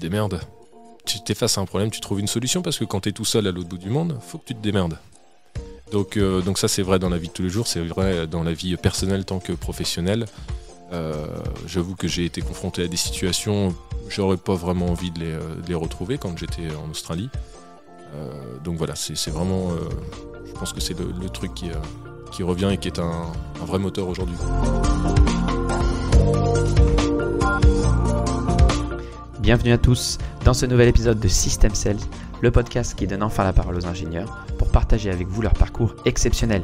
te. Tu t'es face à un problème, tu trouves une solution parce que quand tu es tout seul à l'autre bout du monde, faut que tu te démerdes. Donc, euh, donc ça c'est vrai dans la vie de tous les jours, c'est vrai dans la vie personnelle tant que professionnelle. Euh, j'avoue que j'ai été confronté à des situations, j'aurais pas vraiment envie de les, euh, les retrouver quand j'étais en Australie. donc voilà, c'est vraiment, je pense que c'est le, truc qui, qui, revient et qui est un, un vrai moteur aujourd'hui. Bienvenue à tous dans ce nouvel épisode de System Cells, le podcast qui donne enfin la parole aux ingénieurs pour partager avec vous leur parcours exceptionnel.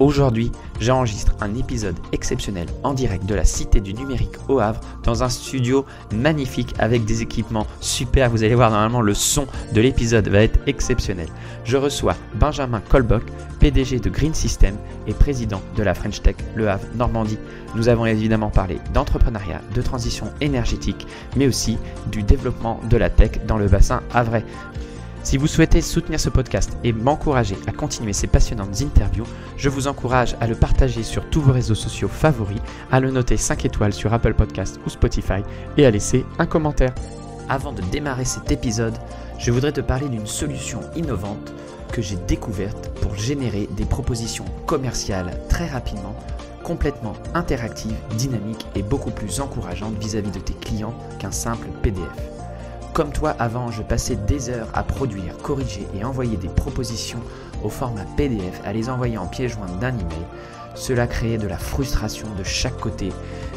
Aujourd'hui, j'enregistre un épisode exceptionnel en direct de la Cité du Numérique au Havre dans un studio magnifique avec des équipements super. Vous allez voir, normalement, le son de l'épisode va être exceptionnel. Je reçois Benjamin Colbock, PDG de Green System et président de la French Tech Le Havre Normandie. Nous avons évidemment parlé d'entrepreneuriat, de transition énergétique, mais aussi du développement de la tech dans le bassin havrais. Si vous souhaitez soutenir ce podcast et m'encourager à continuer ces passionnantes interviews, je vous encourage à le partager sur tous vos réseaux sociaux favoris, à le noter 5 étoiles sur Apple Podcast ou Spotify et à laisser un commentaire. Avant de démarrer cet épisode, je voudrais te parler d'une solution innovante que j'ai découverte pour générer des propositions commerciales très rapidement, complètement interactives, dynamiques et beaucoup plus encourageantes vis-à-vis -vis de tes clients qu'un simple PDF. Comme toi, avant, je passais des heures à produire, corriger et envoyer des propositions au format PDF, à les envoyer en pièce jointe d'un email. Cela créait de la frustration de chaque côté,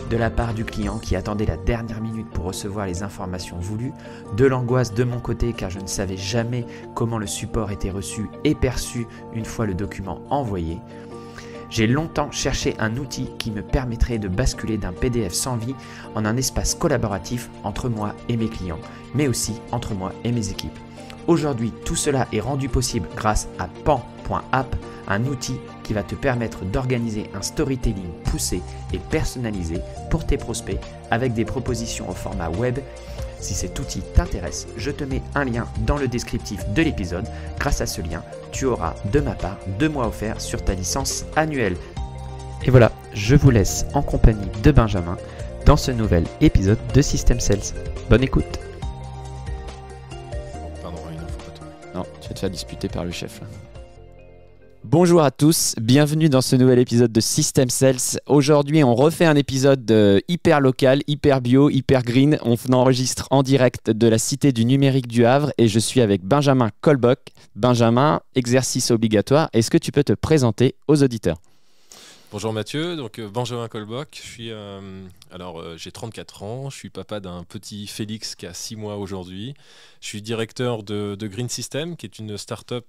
de la part du client qui attendait la dernière minute pour recevoir les informations voulues, de l'angoisse de mon côté car je ne savais jamais comment le support était reçu et perçu une fois le document envoyé. J'ai longtemps cherché un outil qui me permettrait de basculer d'un PDF sans vie en un espace collaboratif entre moi et mes clients, mais aussi entre moi et mes équipes. Aujourd'hui, tout cela est rendu possible grâce à pan.app, un outil qui va te permettre d'organiser un storytelling poussé et personnalisé pour tes prospects avec des propositions au format web si cet outil t'intéresse, je te mets un lien dans le descriptif de l'épisode. Grâce à ce lien, tu auras de ma part deux mois offerts sur ta licence annuelle. Et voilà, je vous laisse en compagnie de Benjamin dans ce nouvel épisode de System Sales. Bonne écoute. Non, tu vas te faire disputer par le chef là. Bonjour à tous, bienvenue dans ce nouvel épisode de System Sales. Aujourd'hui, on refait un épisode euh, hyper local, hyper bio, hyper green. On enregistre en direct de la Cité du Numérique du Havre et je suis avec Benjamin Colbock. Benjamin, exercice obligatoire, est-ce que tu peux te présenter aux auditeurs? Bonjour Mathieu, donc euh, Benjamin Colbock, je suis euh, alors j'ai 34 ans, je suis papa d'un petit Félix qui a 6 mois aujourd'hui. Je suis directeur de Green System qui est une start-up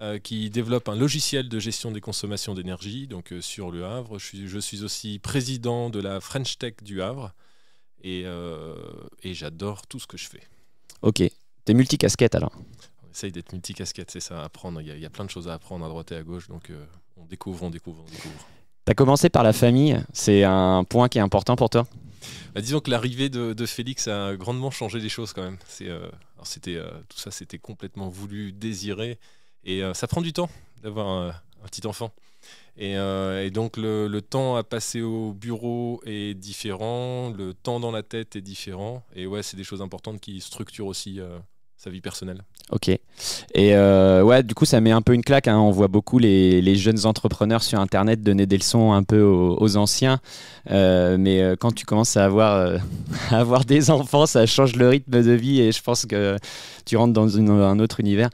euh, qui développe un logiciel de gestion des consommations d'énergie donc euh, sur le Havre. Je suis, aussi président de la French Tech du Havre et, euh, et j'adore tout ce que je fais. Ok, t'es multicasquette alors On essaye d'être multicasquette, c'est ça, apprendre. Il y, a, il y, a plein de choses à apprendre à droite et à gauche, donc on découvre, on découvre, on découvre. T'as commencé par la famille, c'est un point qui est important pour toi? Bah, disons que l'arrivée de, Félix a grandement changé les choses quand même. c'était, tout ça, c'était complètement voulu, désiré. Et euh, ça prend du temps d'avoir un, petit enfant. Et, euh, donc le, temps à passer au bureau est différent, le temps dans la tête est différent. Et ouais, c'est des choses importantes qui structurent aussi euh, sa vie personnelle. Ok. Et euh, ouais, du coup, ça met un peu une claque. Hein. On voit beaucoup les, jeunes entrepreneurs sur Internet donner des leçons un peu aux, anciens. Euh, mais euh, quand tu commences à avoir, avoir des enfants, ça change le rythme de vie et je pense que tu rentres dans un autre univers.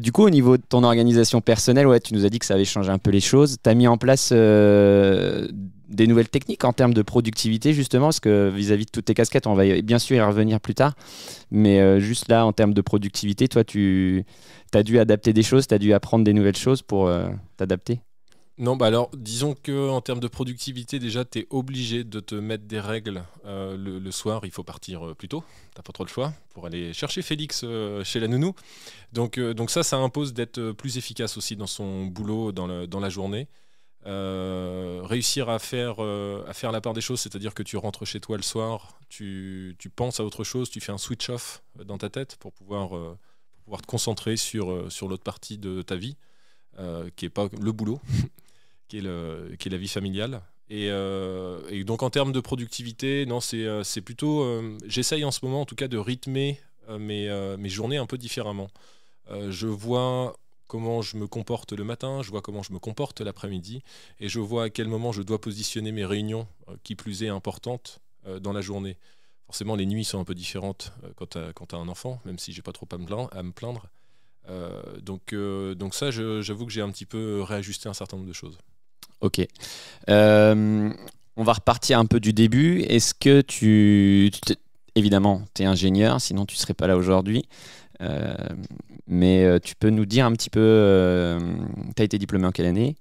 du coup, au niveau de ton organisation personnelle, ouais, tu nous as dit que ça avait changé un peu les choses. Tu as mis en place des nouvelles techniques en termes de productivité, justement, parce que vis-à-vis de toutes tes casquettes, on va bien sûr y revenir plus tard. Mais euh, juste là, en termes de productivité, toi, tu as dû adapter des choses, tu as dû apprendre des nouvelles choses pour euh, t'adapter? Non, bah alors disons que en termes de productivité, déjà, tu es obligé de te mettre des règles. Euh, le, soir, il faut partir plus tôt, t'as pas trop le choix, pour aller chercher Félix chez la nounou. Donc, donc ça, ça impose d'être plus efficace aussi dans son boulot, dans, dans la journée. Euh, réussir à faire, euh, à faire la part des choses, c'est-à-dire que tu rentres chez toi le soir, tu, tu, penses à autre chose, tu fais un switch off dans ta tête pour pouvoir, euh, pour pouvoir te concentrer sur, sur l'autre partie de ta vie, qui n'est pas le boulot, qui, est le, qui est la vie familiale. Et, et donc en termes de productivité, non, c'est plutôt, j'essaye en ce moment en tout cas de rythmer mes, mes journées un peu différemment. je vois comment je me comporte le matin, je vois comment je me comporte l'après-midi, et je vois à quel moment je dois positionner mes réunions, qui plus est importantes, dans la journée. Forcément, les nuits sont un peu différentes quand tu as, un enfant, même si j'ai pas trop à me plaindre. donc, ça, j'avoue que j'ai un petit peu réajusté un certain nombre de choses. Ok. Euh, on va repartir un peu du début. Est-ce que tu, évidemment, tu es ingénieur, sinon tu serais pas là aujourd'hui. Euh, mais euh, tu peux nous dire un petit peu, tu as été diplômé en quelle année?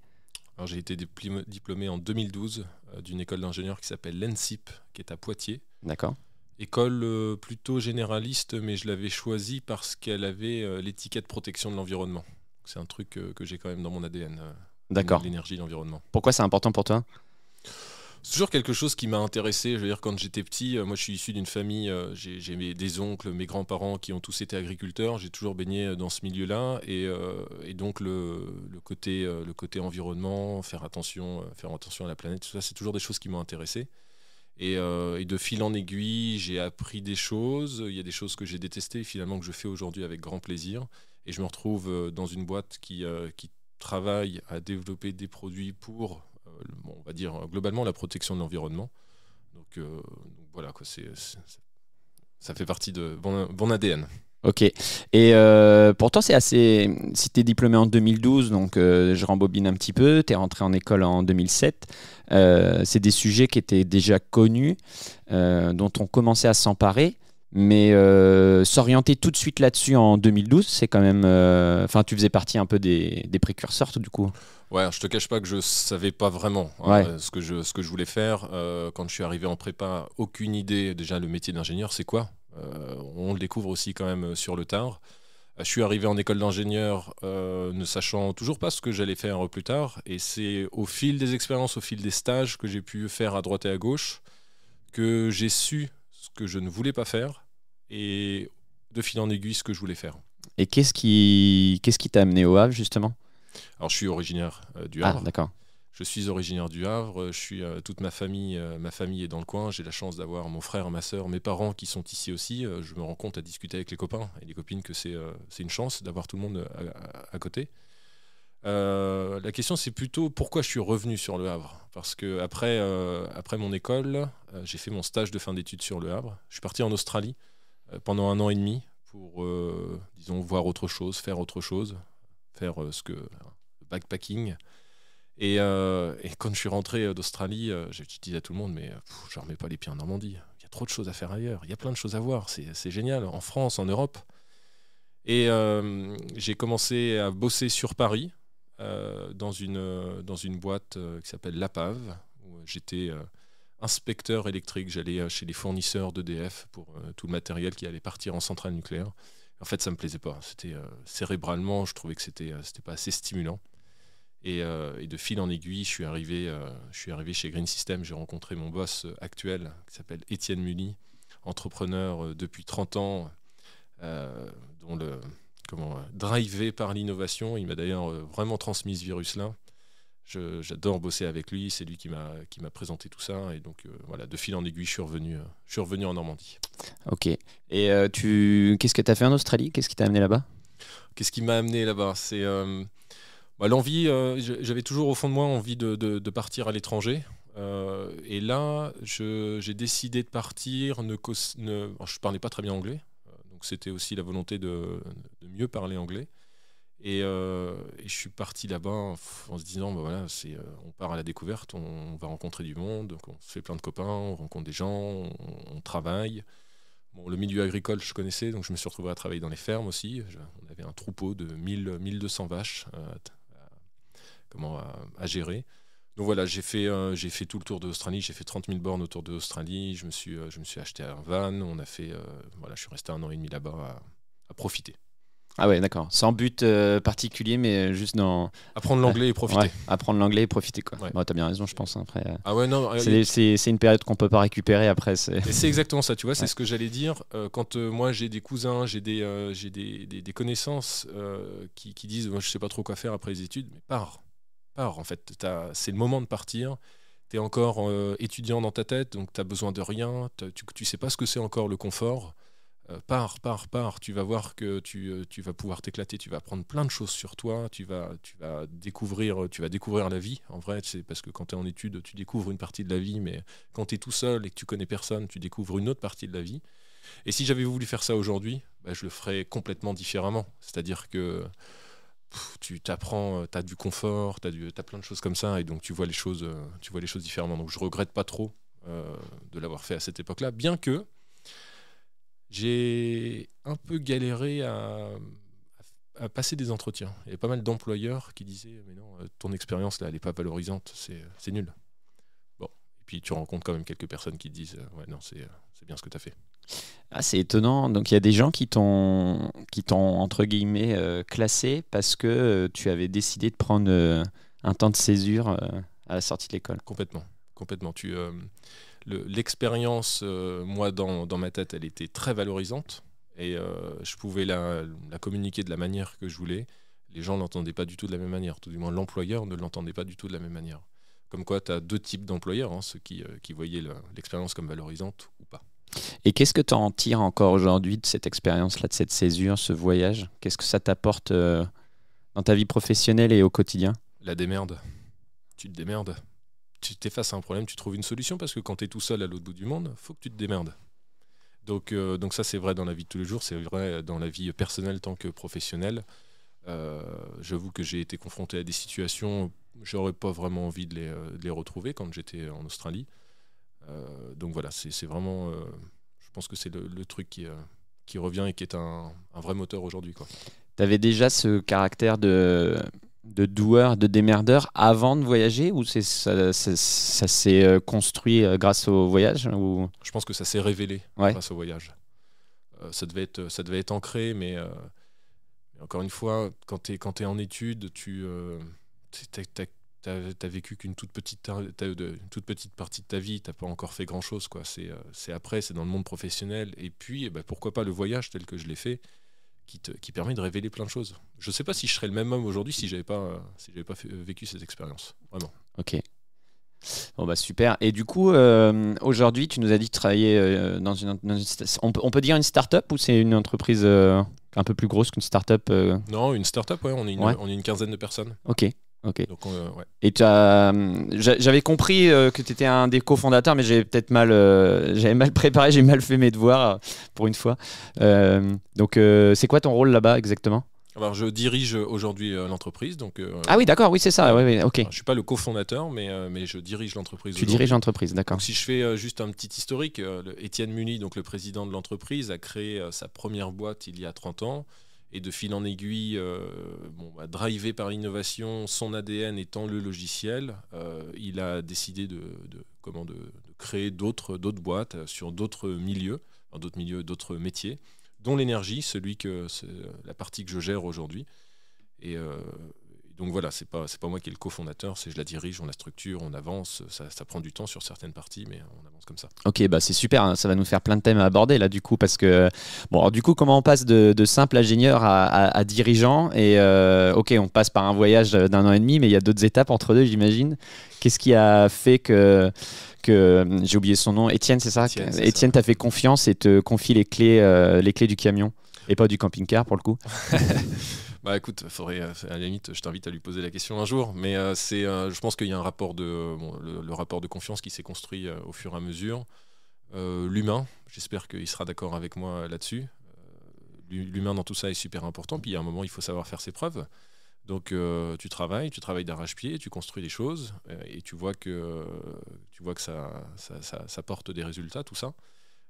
J'ai été diplômé en 2012 d'une école d'ingénieur qui s'appelle l'ENSIP, qui est à Poitiers. D'accord. École plutôt généraliste, mais je l'avais choisie parce qu'elle avait l'étiquette protection de l'environnement. C'est un truc que j'ai quand même dans mon ADN. D'accord. L'énergie, l'environnement. Pourquoi c'est important pour toi? C'est toujours quelque chose qui m'a intéressé. Je veux dire, quand j'étais petit, euh, moi je suis issu d'une famille, euh, j'ai des oncles, mes grands-parents qui ont tous été agriculteurs. J'ai toujours baigné euh, dans ce milieu-là. Et, donc le, côté, environnement, faire attention, faire attention à la planète, tout ça, c'est toujours des choses qui m'ont intéressé. Et, de fil en aiguille, j'ai appris des choses. Il y a des choses que j'ai détestées, finalement, que je fais aujourd'hui avec grand plaisir. Et je me retrouve dans une boîte qui travaille à développer des produits pour, euh, on va dire globalement, la protection de l'environnement. Donc, euh, voilà, quoi, c'est, ça fait partie de bon, ADN. Ok. Et euh, pourtant, c'est assez. Si tu es diplômé en 2012, donc je rembobine un petit peu, tu es rentré en école en 2007, c'est des sujets qui étaient déjà connus, dont on commençait à s'emparer. Mais euh, s'orienter tout de suite là-dessus en 2012, c'est quand même. Euh, enfin, tu faisais partie un peu des, précurseurs, du coup? Ouais, je te cache pas que je savais pas vraiment hein, ce, que je, ce que je voulais faire. Euh, quand je suis arrivé en prépa, aucune idée. Déjà, le métier d'ingénieur, c'est quoi? On le découvre aussi quand même sur le tard. Je suis arrivé en école d'ingénieur ne sachant toujours pas ce que j'allais faire plus tard. Et c'est au fil des expériences, au fil des stages que j'ai pu faire à droite et à gauche, que j'ai su que je ne voulais pas faire et de fil en aiguille ce que je voulais faire. Et qu'est-ce qui qu'est-ce qui t'a amené au Havre justement? Alors je suis originaire euh, du ah, Havre. Ah, d'accord. Je suis originaire du Havre. Je suis euh, toute ma famille. Euh, ma famille est dans le coin. J'ai la chance d'avoir mon frère, ma soeur, mes parents qui sont ici aussi. je me rends compte à discuter avec les copains et les copines que c'est une chance d'avoir tout le monde à, à côté. la question, c'est plutôt pourquoi je suis revenu sur le Havre? Parce que après, après mon école, j'ai fait mon stage de fin d'études sur le Havre. Je suis parti en Australie euh, pendant un an et demi pour, euh, disons, voir autre chose, faire autre chose, faire euh, ce que backpacking. Et, et, quand je suis rentré d'Australie, j'ai dit à tout le monde, mais je remets pas les pieds en Normandie. Il y a trop de choses à faire ailleurs. Il y a plein de choses à voir. C'est génial. En France, en Europe. Et j'ai commencé à bosser sur Paris dans, une, dans une boîte qui s'appelle Lapave, où j'étais inspecteur électrique. J'allais euh, chez les fournisseurs d'EDF pour euh, tout le matériel qui allait partir en centrale nucléaire. En fait, ça me plaisait pas. C'était euh, cérébralement, je trouvais que c'était c'était pas assez stimulant. Et, de fil en aiguille, je suis arrivé, je suis arrivé chez Green System. J'ai rencontré mon boss actuel qui s'appelle Étienne Mully, entrepreneur depuis 30 ans, dont le comment drivé par l'innovation. Il m'a d'ailleurs vraiment transmis ce virus-là. J'adore bosser avec lui, c'est lui qui m'a présenté tout ça. Et donc, euh, voilà, de fil en aiguille, je suis revenu, euh, je suis revenu en Normandie. Ok. Et euh, tu, qu'est-ce que tu as fait en Australie? Qu'est-ce qui t'a amené là-bas? Qu'est-ce qui m'a amené là-bas? C'est bah, l'envie, j'avais toujours au fond de moi envie de, de, partir à l'étranger. et là, j'ai décidé de partir. Ne, ne je parlais pas très bien anglais, donc c'était aussi la volonté de, de mieux parler anglais. Euh, et, je suis parti là-bas en, se disant, bah voilà, c'est, euh, on part à la découverte, on, va rencontrer du monde, on se fait plein de copains, on rencontre des gens, on, travaille. Bon, le milieu agricole, je connaissais, donc je me suis retrouvé à travailler dans les fermes aussi. on avait un troupeau de 1000, 1200 vaches euh, à, comment, à, gérer. Donc voilà, j'ai fait, j'ai fait tout le tour de l'Australie, j'ai fait 30 000 bornes autour de l'Australie, je, me suis, je me suis acheté un van, on a fait, voilà, je suis resté un an et demi là-bas à profiter. Ah ouais, d'accord. Sans but euh, particulier, mais juste dans. Apprendre l'anglais et profiter. apprendre l'anglais et profiter, quoi. Ouais. T'as bien raison, je pense. Hein, après, euh. ah ouais, non. C'est une période qu'on peut pas récupérer après. C'est exactement ça, tu vois, c'est ce que j'allais dire. Euh, quand moi j'ai des cousins, j'ai des, j'ai des, des, connaissances qui, qui, disent moi, je sais pas trop quoi faire après les études, mais pars. Pars, en fait. C'est le moment de partir. Tu es encore étudiant dans ta tête, donc tu as besoin de rien. Tu, tu sais pas ce que c'est encore le confort. Euh, pars, pars, tu vas voir que tu, euh, tu vas pouvoir t'éclater, tu vas apprendre plein de choses sur toi, tu vas, tu vas, découvrir, tu vas découvrir la vie. En vrai, c'est parce que quand tu es en études, tu découvres une partie de la vie, mais quand tu es tout seul et que tu connais personne, tu découvres une autre partie de la vie. Et si j'avais voulu faire ça aujourd'hui, bah, je le ferais complètement différemment. C'est-à-dire que tu t'apprends, tu as du confort, tu as, as, plein de choses comme ça, et donc tu vois les choses, tu vois les choses différemment. Donc je regrette pas trop de l'avoir fait à cette époque-là, bien que j'ai un peu galéré à, passer des entretiens. Il y avait pas mal d'employeurs qui disaient Mais non, euh, ton expérience là, elle n'est pas valorisante, c'est nul. Bon, et puis tu rencontres quand même quelques personnes qui te disent euh, Ouais, non, c'est bien ce que tu as fait. Ah, c'est étonnant. Donc il y a des gens qui t'ont, qui t'ont entre guillemets euh, classé parce que tu avais décidé de prendre un temps de césure à la sortie de l'école. Complètement, complètement. Tu, l'expérience, euh, moi, dans, ma tête, elle était très valorisante et euh, je pouvais la, communiquer de la manière que je voulais. Les gens ne l'entendaient pas du tout de la même manière, tout du moins l'employeur ne l'entendait pas du tout de la même manière. Comme quoi, tu as deux types d'employeurs, hein, ceux qui, euh, qui voyaient l'expérience comme valorisante ou pas. Et qu'est-ce que tu en tires encore aujourd'hui de cette expérience-là, de cette césure, ce voyage? Qu'est-ce que ça t'apporte dans ta vie professionnelle et au quotidien? La démerde. Tu te démerdes tu t'es face à un problème, tu trouves une solution parce que quand tu es tout seul à l'autre bout du monde, faut que tu te démerdes. Donc, euh, donc ça, c'est vrai dans la vie de tous les jours, c'est vrai dans la vie personnelle tant que professionnelle. Euh, j'avoue que j'ai été confronté à des situations, j'aurais pas vraiment envie de les, euh, retrouver quand j'étais en Australie. donc voilà, c'est vraiment, je pense que c'est le, truc qui, qui revient et qui est un, un vrai moteur aujourd'hui. Tu avais déjà ce caractère de de doueur, de démerdeur avant de voyager ou c'est ça, s'est euh, construit euh, grâce au voyage ou... Je pense que ça s'est révélé grâce au voyage. Euh, ça, devait être, ça devait être ancré, mais, encore une fois, quand tu es, es, en études, tu as, vécu qu'une toute petite, toute petite partie de ta vie, tu n'as pas encore fait grand-chose. C'est après, c'est dans le monde professionnel. Et puis, eh ben, pourquoi pas le voyage tel que je l'ai fait? Qui, permet de révéler plein de choses. Je ne sais pas si je serais le même homme aujourd'hui si j'avais pas si j'avais pas vécu cette expérience. Vraiment. Ok. Bon bah super. Et du coup, euh, aujourd'hui, tu nous as dit de travailler euh, dans, une, on, peut, dire une start-up ou c'est une entreprise euh, un peu plus grosse qu'une start-up Non, une start-up, ouais, on est une, on est une quinzaine de personnes. Ok. Ok. Euh, Et euh, j'avais compris euh, que tu étais un des cofondateurs, mais j'avais peut-être mal, j'avais mal préparé, j'ai mal fait mes devoirs pour une fois. donc, c'est quoi ton rôle là-bas exactement? Alors, je dirige aujourd'hui l'entreprise. Donc, ah oui, d'accord, oui, c'est ça. Ouais, ouais, ok. je ne suis pas le cofondateur, mais, mais je dirige l'entreprise. Tu diriges l'entreprise, d'accord. Si je fais juste un petit historique, Étienne Muni, donc le président de l'entreprise, a créé sa première boîte il y a 30 ans et de fil en aiguille, euh, bon, bah, drivé par l'innovation, son ADN étant le logiciel, euh, il a décidé de, comment, de, créer d'autres boîtes sur d'autres milieux, d'autres milieux, d'autres métiers, dont l'énergie, celui que la partie que je gère aujourd'hui. Et, euh, donc voilà, c'est pas c'est pas moi qui est le cofondateur, c'est je la dirige, on la structure, on avance, ça, ça, prend du temps sur certaines parties, mais on avance comme ça. Ok, bah c'est super, hein. ça va nous faire plein de thèmes à aborder là du coup parce que bon alors, du coup comment on passe de, de simple ingénieur à, à, dirigeant et euh, ok on passe par un voyage d'un an et demi, mais il y a d'autres étapes entre deux j'imagine. Qu'est-ce qui a fait que que j'ai oublié son nom, Étienne, c'est ça? Étienne t'a fait confiance et te confie les clés, euh, les clés du camion et pas du camping-car pour le coup Bah écoute, faudrait, à la limite, je t'invite à lui poser la question un jour, mais euh, c'est, euh, je pense qu'il y a un rapport de, le, rapport de confiance qui s'est construit euh, au fur et à mesure. l'humain, j'espère qu'il sera d'accord avec moi là-dessus. l'humain dans tout ça est super important, puis il y a un moment, il faut savoir faire ses preuves. Donc tu travailles, tu travailles d'arrache-pied, tu construis des choses, et tu vois que, tu vois que ça, ça, ça porte des résultats, tout ça.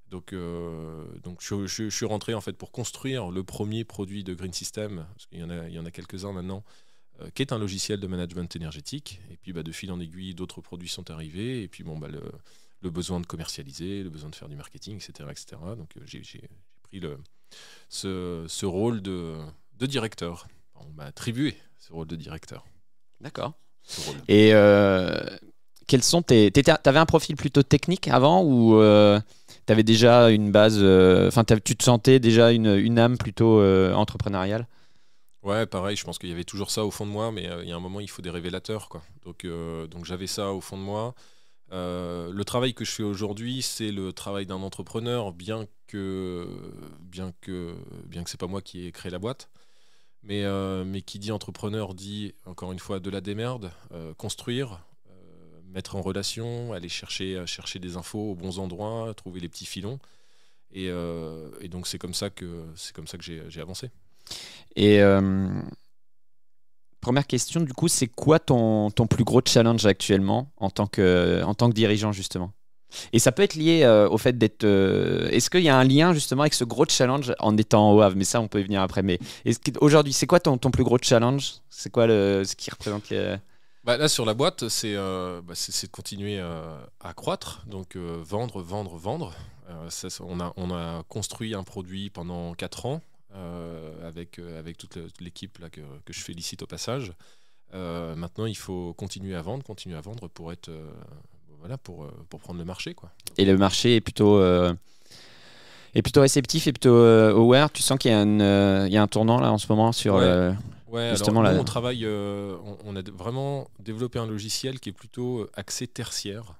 Donc, euh, donc je, suis rentré en fait pour construire le premier produit de Green System, parce qu'il y en a, il y en a quelques-uns maintenant, euh, qui est un logiciel de management énergétique. Et puis bah, de fil en aiguille, d'autres produits sont arrivés. Et puis bon, bah, le, besoin de commercialiser, le besoin de faire du marketing, etc. etc. Donc euh, j'ai, pris le, ce, rôle de, de directeur. On m'a attribué ce rôle de directeur. D'accord. Et quels sont tes. T'avais un profil plutôt technique avant ou tu avais déjà une base, euh, enfin, tu te sentais déjà une, une âme plutôt euh, entrepreneuriale? Ouais, pareil, je pense qu'il y avait toujours ça au fond de moi, mais euh, il y a un moment, il faut des révélateurs. Quoi. Donc, donc j'avais ça au fond de moi. le travail que je fais aujourd'hui, c'est le travail d'un entrepreneur, bien que bien que bien que c'est pas moi qui ai créé la boîte. Mais, mais qui dit entrepreneur dit encore une fois de la démerde, construire, mettre en relation, aller chercher, chercher des infos aux bons endroits, trouver les petits filons. Et, et donc c'est comme ça que c'est comme ça que j'ai avancé. Et première question, du coup, c'est quoi ton, ton, plus gros challenge actuellement en tant que, en tant que dirigeant, justement? Et ça peut être lié au fait d'être. Est-ce qu'il y a un lien, justement, avec ce gros challenge en étant au Havre? Mais ça, on peut y venir après. Mais aujourd'hui, c'est quoi ton, ton, plus gros challenge? C'est quoi le, ce qui représente les. Bah là, sur la boîte, c'est bah, de continuer à croître, donc vendre, vendre, vendre. on, a, on a construit un produit pendant 4 ans. Euh, avec, euh, avec toute l'équipe que, que, je félicite au passage. Euh, maintenant, il faut continuer à vendre, continuer à vendre pour être voilà, pour, pour prendre le marché. Quoi. Et le marché est plutôt, est plutôt réceptif et plutôt aware. Tu sens qu'il y, y, a un tournant là en ce moment sur. Ouais. Justement, alors, nous, on travaille, on, on, a vraiment développé un logiciel qui est plutôt axé tertiaire,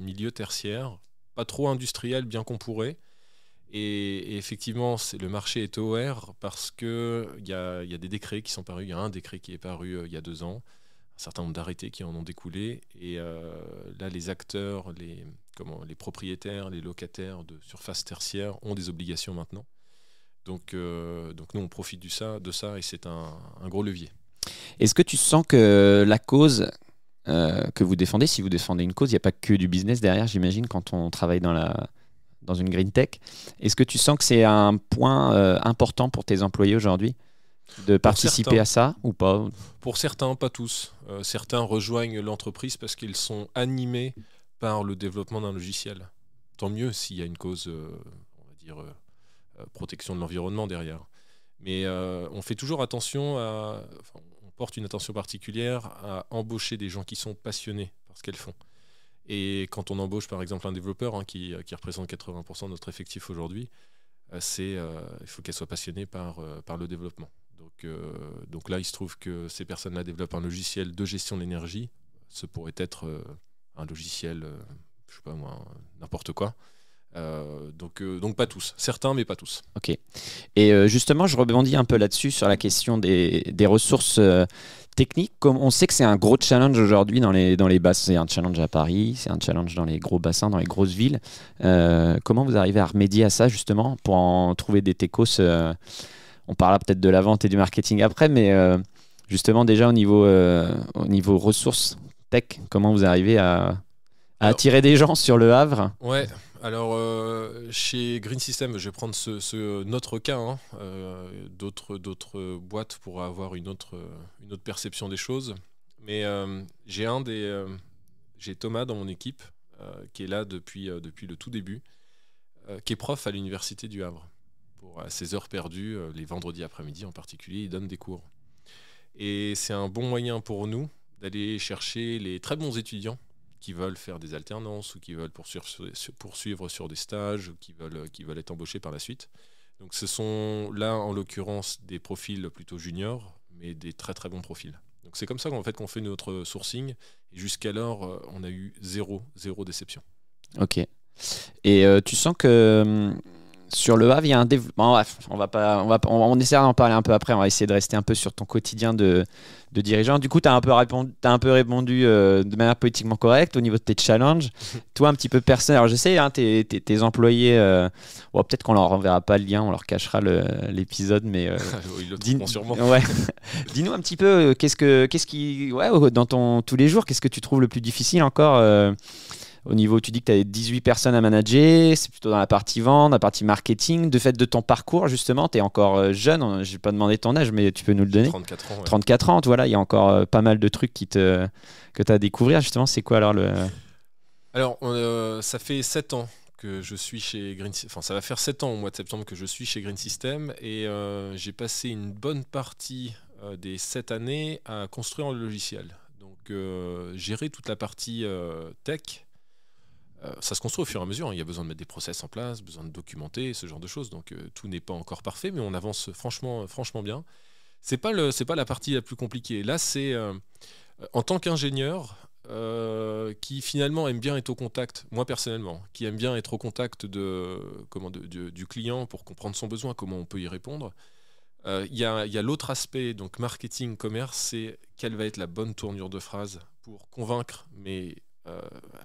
milieu tertiaire, pas trop industriel, bien qu'on pourrait, et, effectivement, le marché est OR parce qu'il y a, y a des décrets qui sont parus. Il y a un décret qui est paru euh, il y a deux ans, un certain nombre d'arrêtés qui en ont découlé. Et euh, là, les acteurs, les, comment, les propriétaires, les locataires de surface tertiaire ont des obligations maintenant. Donc, euh, donc nous, on profite du ça, de ça et c'est un, un, gros levier. Est-ce que tu sens que la cause que vous défendez, si vous défendez une cause, il n'y a pas que du business derrière, j'imagine, quand on travaille dans la dans une green tech. Est-ce que tu sens que c'est un point euh, important pour tes employés aujourd'hui de participer à ça ou pas? Pour certains, pas tous. Euh, certains rejoignent l'entreprise parce qu'ils sont animés par le développement d'un logiciel. Tant mieux s'il y a une cause, euh, on va dire, protection de l'environnement derrière. Mais on fait toujours attention à, on porte une attention particulière à embaucher des gens qui sont passionnés par ce qu'elles font. Et quand on embauche par exemple un développeur hein, qui, représente 80% de notre effectif aujourd'hui, euh, euh, il faut qu'elle soit passionnée par, euh, par le développement. Donc, donc là, il se trouve que ces personnes-là développent un logiciel de gestion de l'énergie. Ce pourrait être un logiciel, je sais pas moi, n'importe quoi. Donc, donc pas tous, certains mais pas tous. Ok. Et justement, je rebondis un peu là-dessus sur la question des, des ressources technique, comme on sait que c'est un gros challenge aujourd'hui dans les, dans les bassins, c'est un challenge à Paris, c'est un challenge dans les gros bassins, dans les grosses villes. Euh, comment vous arrivez à remédier à ça justement pour en trouver des techos euh, On parlera peut-être de la vente et du marketing après, mais euh, justement déjà au niveau, au niveau ressources tech, comment vous arrivez à, attirer des gens sur le Havre? Ouais, alors, euh, chez Green System, je vais prendre ce, notre cas. Hein. Euh, d'autres, boîtes pourraient avoir une autre, une autre perception des choses. Mais euh, j'ai un des, j'ai Thomas dans mon équipe qui est là depuis, depuis le tout début, qui est prof à l'université du Havre. Pour ses heures perdues, les vendredis après-midi en particulier, il donne des cours. Et c'est un bon moyen pour nous d'aller chercher les très bons étudiants qui veulent faire des alternances ou qui veulent poursuivre sur, des stages ou qui veulent, qui veulent être embauchés par la suite. Donc ce sont là en l'occurrence des profils plutôt juniors, mais des très très bons profils. Donc c'est comme ça qu'en fait qu'on fait notre sourcing. Et jusqu'alors, euh, on a eu zéro, zéro déception. Ok. Et euh, tu sens que hum, sur le Havre, il y a un développement. Bref, on va pas, on va, on, essaiera d'en parler un peu après. On va essayer de rester un peu sur ton quotidien de, de dirigeant. Du coup, tu as un peu répondu, as un peu répondu euh, de manière politiquement correcte au niveau de tes challenges. Toi, un petit peu personnel. Alors, je sais, hein, tes, tes, employés, euh, peut-être qu'on leur enverra pas le lien, on leur cachera l'épisode, mais. Euh, Ils le sûrement. Ouais. Dis-nous un petit peu, qu'est-ce que, qu'est-ce qui, ouais, dans ton tous les jours, qu'est-ce que tu trouves le plus difficile encore au niveau, tu dis que tu as 18 personnes à manager, c'est plutôt dans la partie vente, la partie marketing. De fait de ton parcours, justement, tu es encore euh, jeune, je vais pas demandé ton âge, mais tu peux nous le donner. 34 ans. 34 ans, voilà, il y a encore euh, pas mal de trucs qui te, que tu as à découvrir, justement. C'est quoi alors le. Alors, euh, ça fait 7 ans que je suis chez Green Enfin, ça va faire 7 ans au mois de septembre que je suis chez Green System et j'ai passé une bonne partie des 7 années à construire le logiciel. Donc, gérer toute la partie tech euh, ça se construit au fur et à mesure. Hein. Il y a besoin de mettre des process en place, besoin de documenter, ce genre de choses. Donc euh, tout n'est pas encore parfait, mais on avance franchement, franchement bien. C'est pas pas la partie la plus compliquée. Là, c'est euh, en tant qu'ingénieur, qui finalement aime bien être au contact, moi personnellement, qui aime bien être au contact de, comment, du client pour comprendre son besoin, comment on peut y répondre. Il y a, l'autre aspect, donc marketing, commerce, c'est quelle va être la bonne tournure de phrase pour convaincre, mais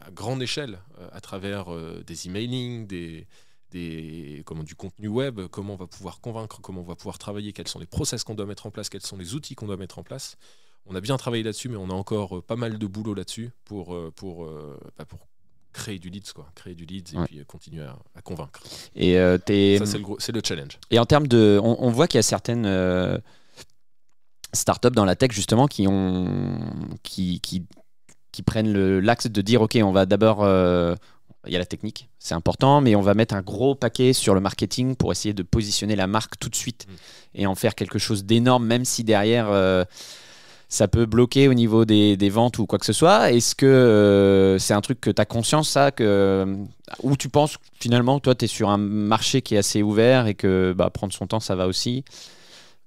à grande échelle, à travers des emailing, des, des, comment, du contenu web, comment on va pouvoir convaincre, comment on va pouvoir travailler, quels sont les process qu'on doit mettre en place, quels sont les outils qu'on doit mettre en place. On a bien travaillé là-dessus, mais on a encore euh, pas mal de boulot là-dessus pour, euh, pour, euh, bah, pour créer du leads, quoi. créer du leads et puis continuer à, convaincre. Et ça c'est le, challenge. Et en termes de, on, voit qu'il y a certaines startups dans la tech justement qui ont, qui, qui, qui prennent l'axe de dire ok, on va d'abord il y a la technique, c'est important, mais on va mettre un gros paquet sur le marketing pour essayer de positionner la marque tout de suite mm. et en faire quelque chose d'énorme, même si derrière euh, ça peut bloquer au niveau des, ventes ou quoi que ce soit. Est-ce que euh, c'est un truc que tu as conscience, ça que, euh, Ou tu penses finalement, toi, tu es sur un marché qui est assez ouvert et que bah, prendre son temps, ça va aussi?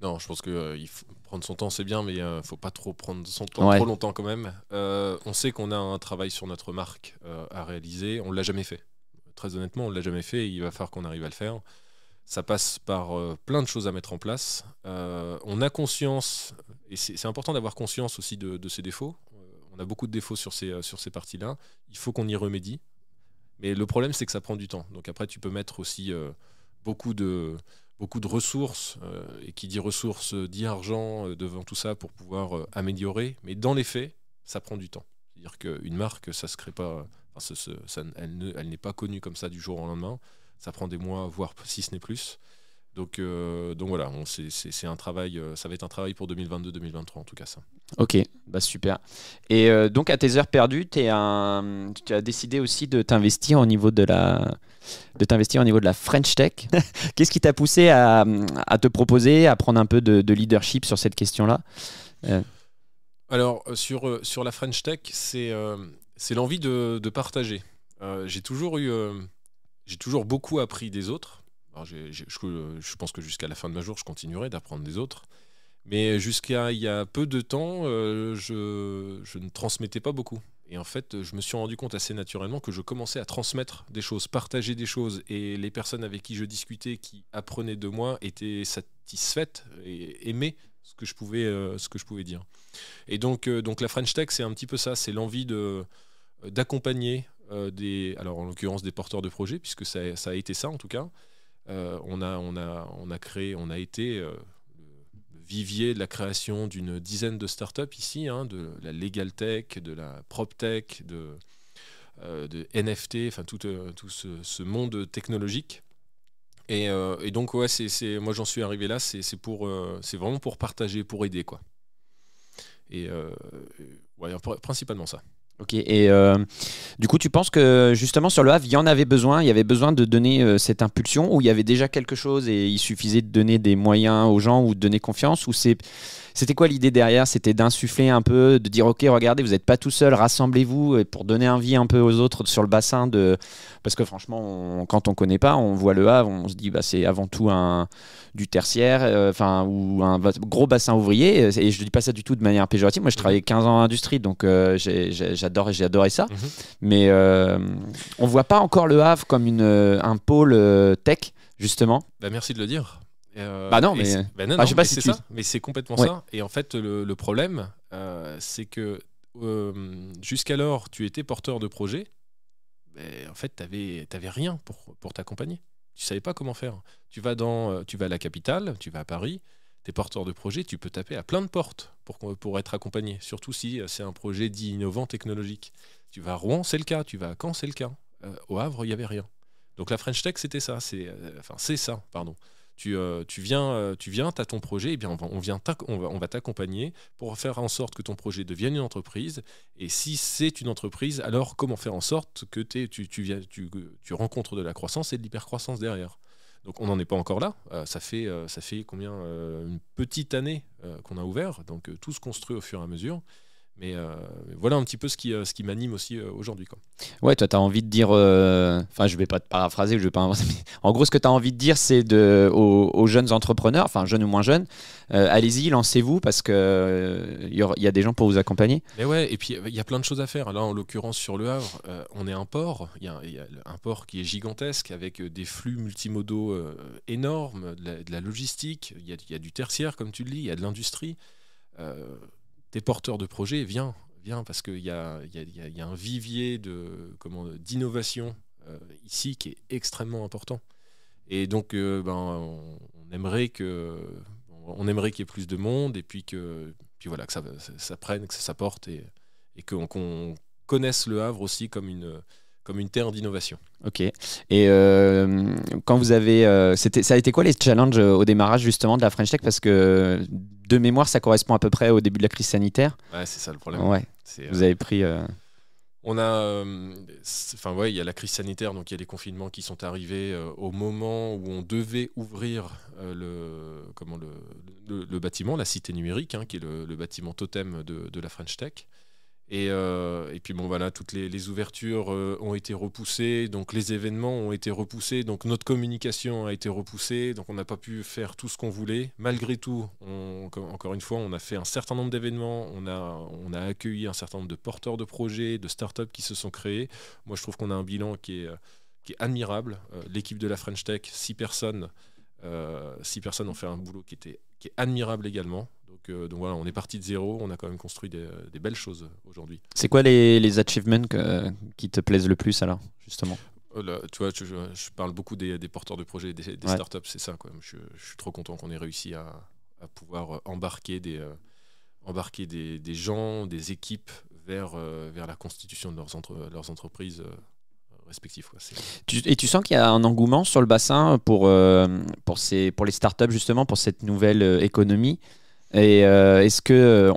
Non, je pense qu'il faut prendre son temps, c'est bien, mais il ne faut pas trop prendre son temps trop longtemps quand même. Euh, on sait qu'on a un travail sur notre marque euh, à réaliser. On ne l'a jamais fait. Très honnêtement, on ne l'a jamais fait. il va falloir qu'on arrive à le faire. Ça passe par euh, plein de choses à mettre en place. on a conscience, et c'est important d'avoir conscience aussi de, de, ses défauts. on a beaucoup de défauts sur ces, sur ces parties-là. Il faut qu'on y remédie. Mais le problème, c'est que ça prend du temps. Donc après, tu peux mettre aussi beaucoup de beaucoup de ressources, euh, et qui dit ressources dit argent euh, devant tout ça pour pouvoir euh, améliorer, mais dans les faits, ça prend du temps. C'est-à-dire qu'une marque, ça se crée pas, elle n'est pas connue comme ça du jour au lendemain, ça prend des mois, voire si ce n'est plus. Donc, donc voilà, c'est un travail, ça va être un travail pour 2022-2023 en tout cas ça. Ok, bah super. Et donc à tes heures perdues, es un... tu as décidé aussi de t'investir au niveau de la, de t'investir au niveau de la French Tech. Qu'est-ce qui t'a poussé à, te proposer, à prendre un peu de, leadership sur cette question-là? Euh. Alors, euh, sur, euh, sur la French Tech, c'est c'est l'envie de, partager. j'ai toujours eu, j'ai toujours beaucoup appris des autres. Je, pense que jusqu'à la fin de ma jour, je continuerai d'apprendre des autres. Mais jusqu'à il y a peu de temps, je, je ne transmettais pas beaucoup. Et en fait, je me suis rendu compte assez naturellement que je commençais à transmettre des choses, partager des choses. Et les personnes avec qui je discutais, qui apprenaient de moi, étaient satisfaites et aimaient ce que je pouvais, euh, ce que je pouvais dire. Et donc, euh, donc la French Tech, c'est un petit peu ça. C'est l'envie de, d'accompagner euh, des, alors en l'occurrence des porteurs de projets, puisque ça, a été ça en tout cas. On, a, on, a, on a créé, on a été vivier de la création d'une dizaine de startups ici, hein, de la legal tech, de la prop tech, de, euh, de NFT, enfin tout, euh, tout ce, monde technologique. Et, euh, donc ouais, c'est, moi j'en suis arrivé là, c'est, pour, c'est vraiment pour partager, pour aider quoi. Et ouais, principalement ça. Ok, et euh, du coup, tu penses que justement sur le Havre, il y en avait besoin, il y avait besoin de donner euh, cette impulsion, ou il y avait déjà quelque chose et il suffisait de donner des moyens aux gens ou de donner confiance, ou c'était quoi l'idée derrière? C'était d'insuffler un peu, de dire ok, regardez, vous n'êtes pas tout seul, rassemblez-vous pour donner envie un peu aux autres sur le bassin de parce que franchement, quand on connaît pas, on voit le Havre, on se dit bah c'est avant tout un du tertiaire, euh, ou un gros bassin ouvrier. Et je dis pas ça du tout de manière péjorative. Moi, je travaillais 15 ans en industrie, donc euh, j'adore j'ai adoré ça. Mhm. Mais euh, on voit pas encore le Havre comme une, un pôle tech justement. Bah, merci de le dire. Euh, bah non, mais. Bah non, je sais pas si c'est ça. Mais c'est complètement ça. Et en fait, le, problème, euh, c'est que euh, jusqu'alors, tu étais porteur de projet. Mais en fait, tu n'avais rien pour, pour t'accompagner. Tu savais pas comment faire. Tu vas, dans, tu vas à la capitale, tu vas à Paris, tu es porteur de projet, tu peux taper à plein de portes pour, être accompagné. Surtout si c'est un projet dit innovant, technologique. Tu vas à Rouen, c'est le cas. Tu vas à Caen, c'est le cas. au Havre, il n'y avait rien. Donc la French Tech, c'était ça. C'est enfin, c'est ça, pardon. Euh, tu, viens, euh, tu viens, as ton projet, et eh bien on va, vient on va, t'accompagner pour faire en sorte que ton projet devienne une entreprise. Et si c'est une entreprise, alors comment faire en sorte que tu, viens, tu, tu rencontres de la croissance et de l'hypercroissance derrière? Donc on n'en est pas encore là. Euh, ça, fait, ça fait combien Une petite année qu'on a ouvert. Donc tout se construit au fur et à mesure. Mais voilà un petit peu ce qui, ce qui m'anime aussi aujourd'hui. Ouais, toi, tu as envie de dire. Enfin, je vais pas te paraphraser, je vais pas En gros, ce que tu as envie de dire, c'est de, aux, jeunes entrepreneurs, enfin, jeunes ou moins jeunes, allez-y, lancez-vous parce qu'il il y, a des gens pour vous accompagner. Mais ouais, et puis il y a plein de choses à faire. Là, en l'occurrence, sur le Havre, on est un port. Il y, a un port qui est gigantesque avec des flux multimodaux énormes, de la, logistique. Il y, a du tertiaire, comme tu le dis, il y a de l'industrie des porteurs de projets, viens, viens, parce qu'il y a, y, a, un vivier d'innovation euh, ici qui est extrêmement important. Et donc, euh, ben, on, aimerait que on aimerait qu'il y ait plus de monde et puis que, puis voilà, que ça, prenne, que ça s'apporte et, qu'on connaisse le Havre aussi comme une, comme une terre d'innovation. Ok. Et euh, quand vous avez, ça a été quoi les challenges au démarrage justement de la French Tech? Parce que de mémoire, ça correspond à peu près au début de la crise sanitaire. Ouais, c'est ça le problème. Ouais. Vous avez pris. Euh, on a, euh, enfin ouais, il y a la crise sanitaire, donc il y a les confinements qui sont arrivés euh, au moment où on devait ouvrir le, comment le, le, bâtiment, la cité numérique, hein, qui est le, bâtiment totem de, de la French Tech. Euh, et, puis bon voilà, toutes les, ouvertures euh, ont été repoussées, donc les événements ont été repoussés, donc notre communication a été repoussée, donc on n'a pas pu faire tout ce qu'on voulait. Malgré tout, encore une fois, on a fait un certain nombre d'événements, on a, accueilli un certain nombre de porteurs de projets, de startups qui se sont créés. Moi je trouve qu'on a un bilan qui est, est admirable. Euh, l'équipe de la French Tech, six personnes, six personnes ont fait un boulot qui, était, qui est admirable également. Donc, voilà, on est parti de zéro, on a quand même construit des, belles choses aujourd'hui. C'est quoi les, achievements qui te plaisent le plus alors, justement? Oh tu vois, je, parle beaucoup des, porteurs de projets, des, startups, c'est ça. Quoi. Je, suis trop content qu'on ait réussi à, pouvoir embarquer des, euh, embarquer des, gens, des équipes vers, euh, vers la constitution de leurs, leurs entreprises euh, respectifs. et tu sens qu'il y a un engouement sur le bassin pour, pour, ces, pour les startups, justement, pour cette nouvelle économie? Et euh, est-ce que euh,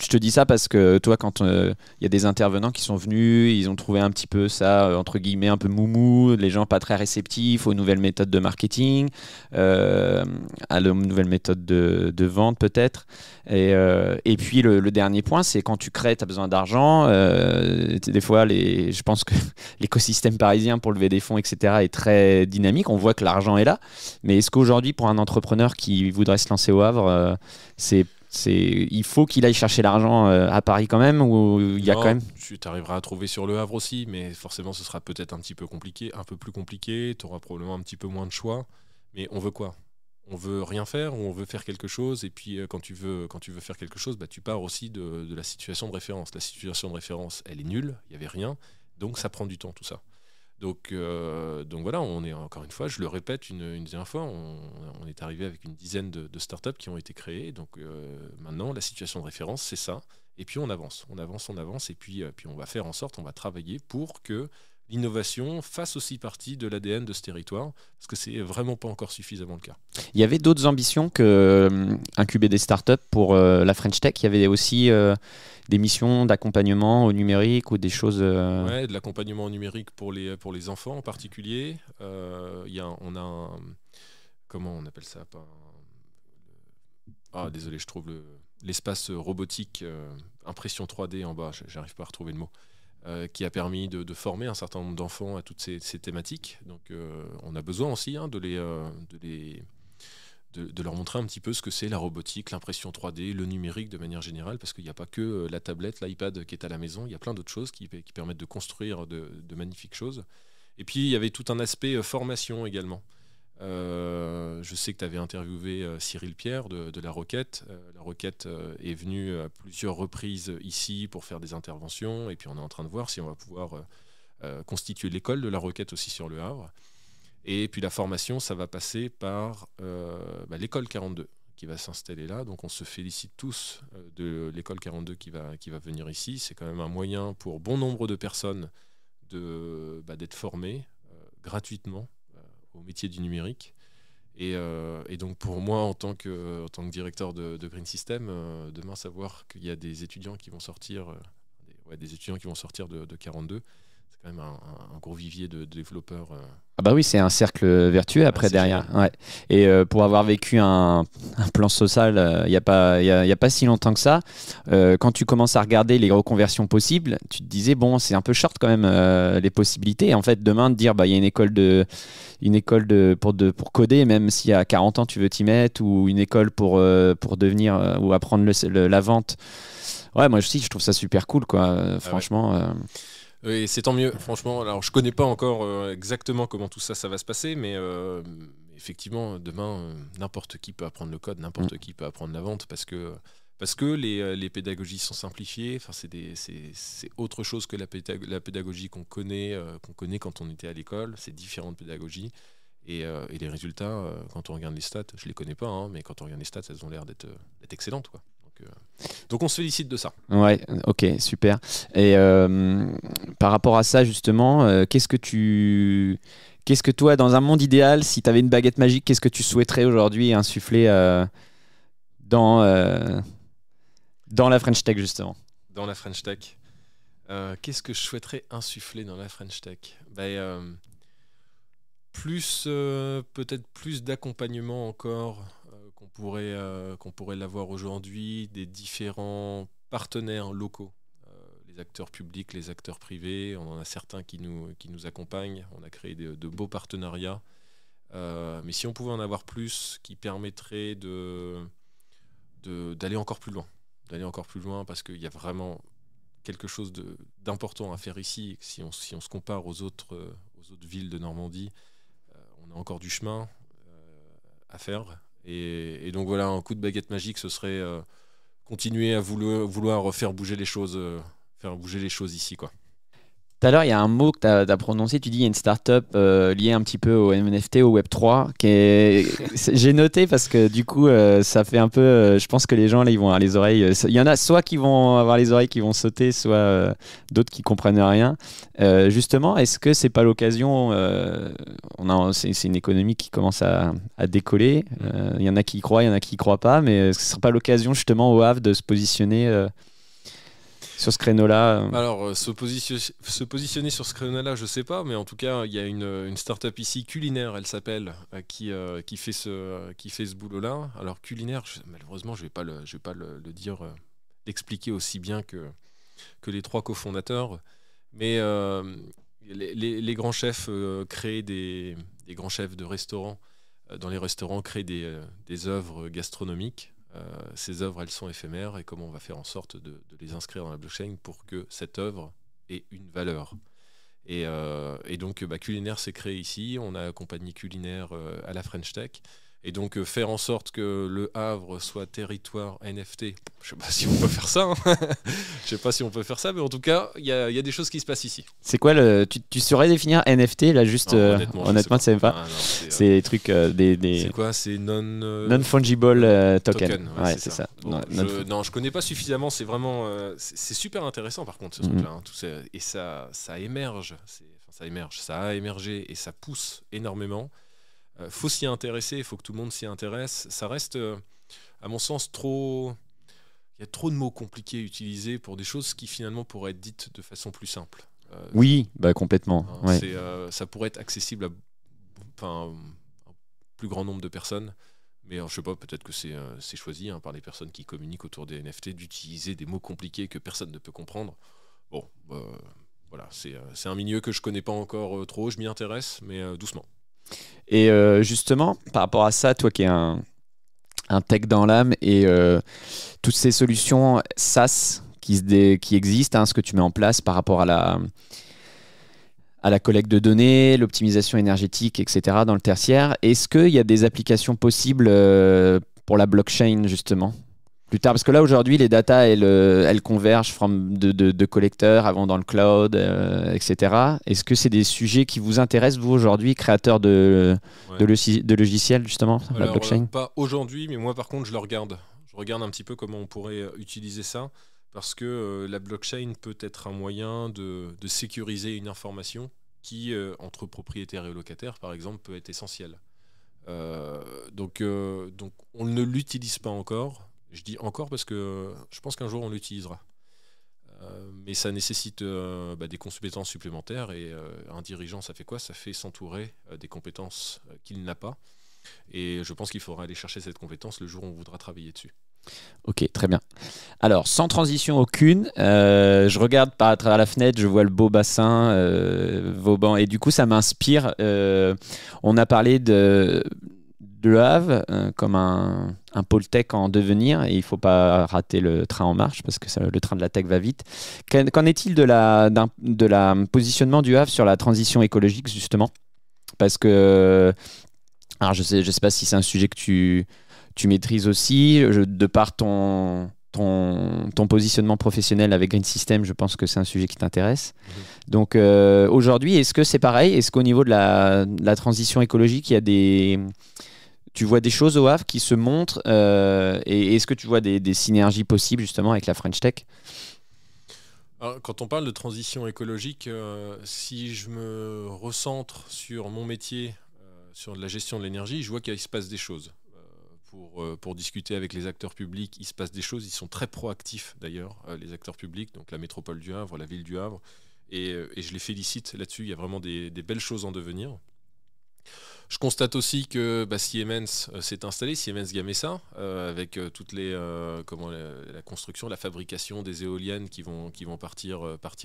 je te dis ça parce que toi, quand euh, il y a des intervenants qui sont venus, ils ont trouvé un petit peu ça entre guillemets un peu moumou, les gens pas très réceptifs aux nouvelles méthodes de marketing, à la nouvelle méthode de, vente peut-être. Et, puis le, dernier point, c'est quand tu crées, tu as besoin d'argent. des fois, je pense que l'écosystème parisien pour lever des fonds, etc., est très dynamique. On voit que l'argent est là. Mais est-ce qu'aujourd'hui, pour un entrepreneur qui voudrait se lancer au Havre, c'est il faut qu'il aille chercher l'argent euh, à Paris quand même ou il y a quand même? tu arriveras à trouver sur le Havre aussi mais forcément ce sera peut-être un petit peu compliqué un peu plus compliqué tu auras probablement un petit peu moins de choix. Mais on veut quoi? On veut rien faire ou on veut faire quelque chose? Et puis euh, quand tu veux quand tu veux faire quelque chose bah, tu pars aussi de, de la situation de référence. La situation de référence elle est nulle il y avait rien. Donc ça prend du temps tout ça donc, euh, donc voilà, on est encore une fois, je le répète une, une deuxième fois, on, est arrivé avec une dizaine de, startups qui ont été créées. Donc euh, maintenant, la situation de référence, c'est ça. Et puis on avance, on avance, on avance, et puis, euh, puis on va faire en sorte, on va travailler pour que l'innovation fasse aussi partie de l'ADN de ce territoire, parce que c'est vraiment pas encore suffisamment le cas. Il y avait d'autres ambitions que incuber des startups pour la French Tech? Il y avait aussi des missions d'accompagnement au numérique ou des choses. Euh, ouais, de l'accompagnement numérique pour les, pour les enfants en particulier. Euh, y a, on a un. Comment on appelle ça? Pas Ah, désolé, je trouve l'espace robotique, euh, impression 3D en bas, j'arrive pas à retrouver le mot. Euh, qui a permis de, former un certain nombre d'enfants à toutes ces, thématiques. Donc on a besoin aussi hein, de, les, de, leur montrer un petit peu ce que c'est la robotique, l'impression 3D, le numérique de manière générale, parce qu'il n'y a pas que euh, la tablette, l'iPad qui est à la maison, il y a plein d'autres choses qui, permettent de construire de, magnifiques choses. Et puis il y avait tout un aspect euh, formation également. Euh, je sais que tu avais interviewé Cyril Pierre de, La Roquette. la Roquette est venue à plusieurs reprises ici pour faire des interventions, et puis on est en train de voir si on va pouvoir constituer l'école de La Roquette aussi sur le Havre. Et puis la formation, ça va passer par euh, bah, l'école 42 qui va s'installer là. Donc on se félicite tous euh, de l'école 42 qui va, qui va venir ici. C'est quand même un moyen pour bon nombre de personnes de, bah, d'être formées euh, gratuitement au métier du numérique. Et, donc pour moi, en tant que, en tant que directeur de, Green System, demain savoir qu'il y a des étudiants qui vont sortir, des, étudiants qui vont sortir de, de 42, quand même un, gros vivier de, développeurs. Euh. Ah bah oui, c'est un cercle vertueux après derrière. Ouais. Et euh, pour avoir vécu un, plan social euh, il n'y a, pas, y a, y a, pas si longtemps que ça, quand tu commences à regarder les reconversions possibles, tu te disais, bon, c'est un peu short quand même les possibilités. Et en fait, demain, de dire, bah, il y a une école, de, une école de, pour, de, pour coder, même si à 40 ans tu veux t'y mettre, ou une école pour, pour devenir ou apprendre le, la vente. Ouais, moi aussi, je trouve ça super cool, quoi. Ah franchement. Oui, c'est tant mieux, franchement. Alors, je connais pas encore euh, exactement comment tout ça, ça va se passer, mais euh, effectivement, demain, euh, n'importe qui peut apprendre le code, n'importe mm. qui peut apprendre la vente, parce que parce que les, les pédagogies sont simplifiées. Enfin, c'est autre chose que la, la pédagogie qu'on connaît, qu'on connaît quand on était à l'école. C'est différentes pédagogies. Et, et, les résultats, quand on regarde les stats, je les connais pas, hein, mais quand on regarde les stats, elles ont l'air d'être excellentes. Quoi. Donc, donc on se félicite de ça. Ouais, ok, super. Et euh, par rapport à ça, justement, euh, qu'est-ce que tu. Qu'est-ce que toi, dans un monde idéal, si tu avais une baguette magique, qu'est-ce que tu souhaiterais aujourd'hui insuffler euh, dans, dans la French Tech, justement? Dans la French Tech. qu'est-ce que je souhaiterais insuffler dans la French Tech? Ben, Plus, peut-être plus d'accompagnement encore qu'on pourrait, euh, pourrait l'avoir aujourd'hui, des différents partenaires locaux, euh, les acteurs publics, les acteurs privés. On en a certains qui nous, qui nous accompagnent. On a créé de, beaux partenariats. Euh, mais si on pouvait en avoir plus qui permettrait de, d'aller encore plus loin, d'aller encore plus loin parce qu'il y a vraiment quelque chose d'important à faire ici. Si on, si on se compare aux autres, aux autres villes de Normandie, on a encore du chemin à faire. Et, donc voilà, un coup de baguette magique, ce serait euh, continuer à vouloir, vouloir, faire bouger les choses, euh, faire bouger les choses ici, quoi. Tout à l'heure, il y a un mot que tu as, prononcé. Tu dis qu'il y a une startup euh, liée un petit peu au NFT, au Web3. J'ai noté parce que du coup, euh, ça fait un peu. Euh, je pense que les gens, là, ils vont avoir les oreilles. Il y en a soit qui vont avoir les oreilles qui vont sauter, soit d'autres qui comprennent rien. justement, est-ce que c'est pas l'occasion C'est une économie qui commence à, à décoller. Il y en a qui y croient, il y en a qui y croient pas. Mais ce ne serait pas l'occasion, justement, au Havre de se positionner ce créneau-là euh. Alors, euh, se, positionner sur ce créneau-là, je sais pas, mais en tout cas, il y a une, une start-up ici, Culinaire, elle s'appelle, euh, qui, qui, fait ce, qui fait ce boulot-là. Alors, Culinaire, malheureusement, je vais pas le, je vais pas le, dire, l'expliquer aussi bien que, que les trois cofondateurs, mais les, grands chefs créent des, grands chefs de restaurants. Dans les restaurants, créent des, des œuvres gastronomiques ces œuvres, elles sont éphémères et comment on va faire en sorte de, les inscrire dans la blockchain pour que cette œuvre ait une valeur? Et, euh, donc, bah, Culinaire s'est créé ici. On a accompagné Culinaire euh, à la French Tech. Et donc euh, faire en sorte que le Havre soit territoire NFT, je sais pas si on peut faire ça. Hein. je sais pas si on peut faire ça, mais en tout cas, il y, a, des choses qui se passent ici. C'est quoi le tu, tu, saurais définir NFT là juste euh, honnêtement, tu sais pas. Ah, c'est des trucs euh, des, C'est quoi? C'est non non fungible token. ouais, c'est ça. non, je, non, je connais pas suffisamment. C'est vraiment c'est super intéressant par contre ce truc-là. Hein, et ça ça émerge. ça émerge. Ça a émergé et ça pousse énormément. Il euh, faut s'y intéresser, il faut que tout le monde s'y intéresse. Ça reste, euh, à mon sens, trop. Il y a trop de mots compliqués à utiliser pour des choses qui finalement pourraient être dites de façon plus simple. Euh, oui, bah complètement. Hein, ça pourrait être accessible à un plus grand nombre de personnes. Mais je sais pas, peut-être que c'est choisi hein, par les personnes qui communiquent autour des NFT d'utiliser des mots compliqués que personne ne peut comprendre. Bon, voilà, c'est un milieu que je connais pas encore trop, je m'y intéresse, mais doucement. Et euh, justement, par rapport à ça, toi qui es un, tech dans l'âme et euh, toutes ces solutions SaaS qui, existent, hein, ce que tu mets en place par rapport à la, à la collecte de données, l'optimisation énergétique, etc. dans le tertiaire, est-ce qu'il y a des applications possibles euh, pour la blockchain justement? Plus tard Parce que là, aujourd'hui, les datas, elles, euh, elles convergent de, de, collecteurs avant dans le cloud, euh, etc. Est-ce que c'est des sujets qui vous intéressent, vous, aujourd'hui, créateurs de, de, logiciels, justement, la blockchain? euh, Pas aujourd'hui, mais moi, par contre, je le regarde. Je regarde un petit peu comment on pourrait utiliser ça, parce que la blockchain peut être un moyen de, sécuriser une information qui, entre propriétaires et locataires, par exemple, peut être essentielle. donc, donc, on ne l'utilise pas encore je dis encore parce que je pense qu'un jour on l'utilisera. mais ça nécessite bah, des compétences supplémentaires et un dirigeant, ça fait quoi? Ça fait s'entourer des compétences qu'il n'a pas. Et je pense qu'il faudra aller chercher cette compétence le jour où on voudra travailler dessus. Ok, très bien. Alors, sans transition aucune, euh, je regarde par à travers la fenêtre, je vois le beau bassin, euh, Vauban, et du coup, ça m'inspire. Euh, on a parlé de, de Le Havre comme un, un, pôle tech en devenir, et il ne faut pas rater le train en marche parce que le train de la tech va vite. Qu'en est-il de la, de la positionnement du Havre sur la transition écologique, justement? Parce que, alors je ne sais, je sais pas si c'est un sujet que tu tu maîtrises aussi. de par ton, ton, ton, positionnement professionnel avec Green System, je pense que c'est un sujet qui t'intéresse. Mhm. Donc euh, aujourd'hui, est-ce que c'est pareil? Est-ce qu'au niveau de la, la, transition écologique, il y a des... Tu vois des choses au Havre qui se montrent euh, et est-ce que tu vois des, synergies possibles justement avec la French Tech? Quand on parle de transition écologique, euh, si je me recentre sur mon métier, sur la gestion de l'énergie, je vois qu'il se passe des choses. Euh, pour, discuter avec les acteurs publics. Il se passe des choses, ils sont très proactifs d'ailleurs, euh, les acteurs publics, donc la métropole du Havre, la ville du Havre, et, euh, je les félicite là-dessus, il y a vraiment des, belles choses en devenir. Je constate aussi que bah, Siemens s'est installé, Siemens Gamesa, avec toutes les, comment, la, construction, la fabrication des éoliennes qui vont, partir,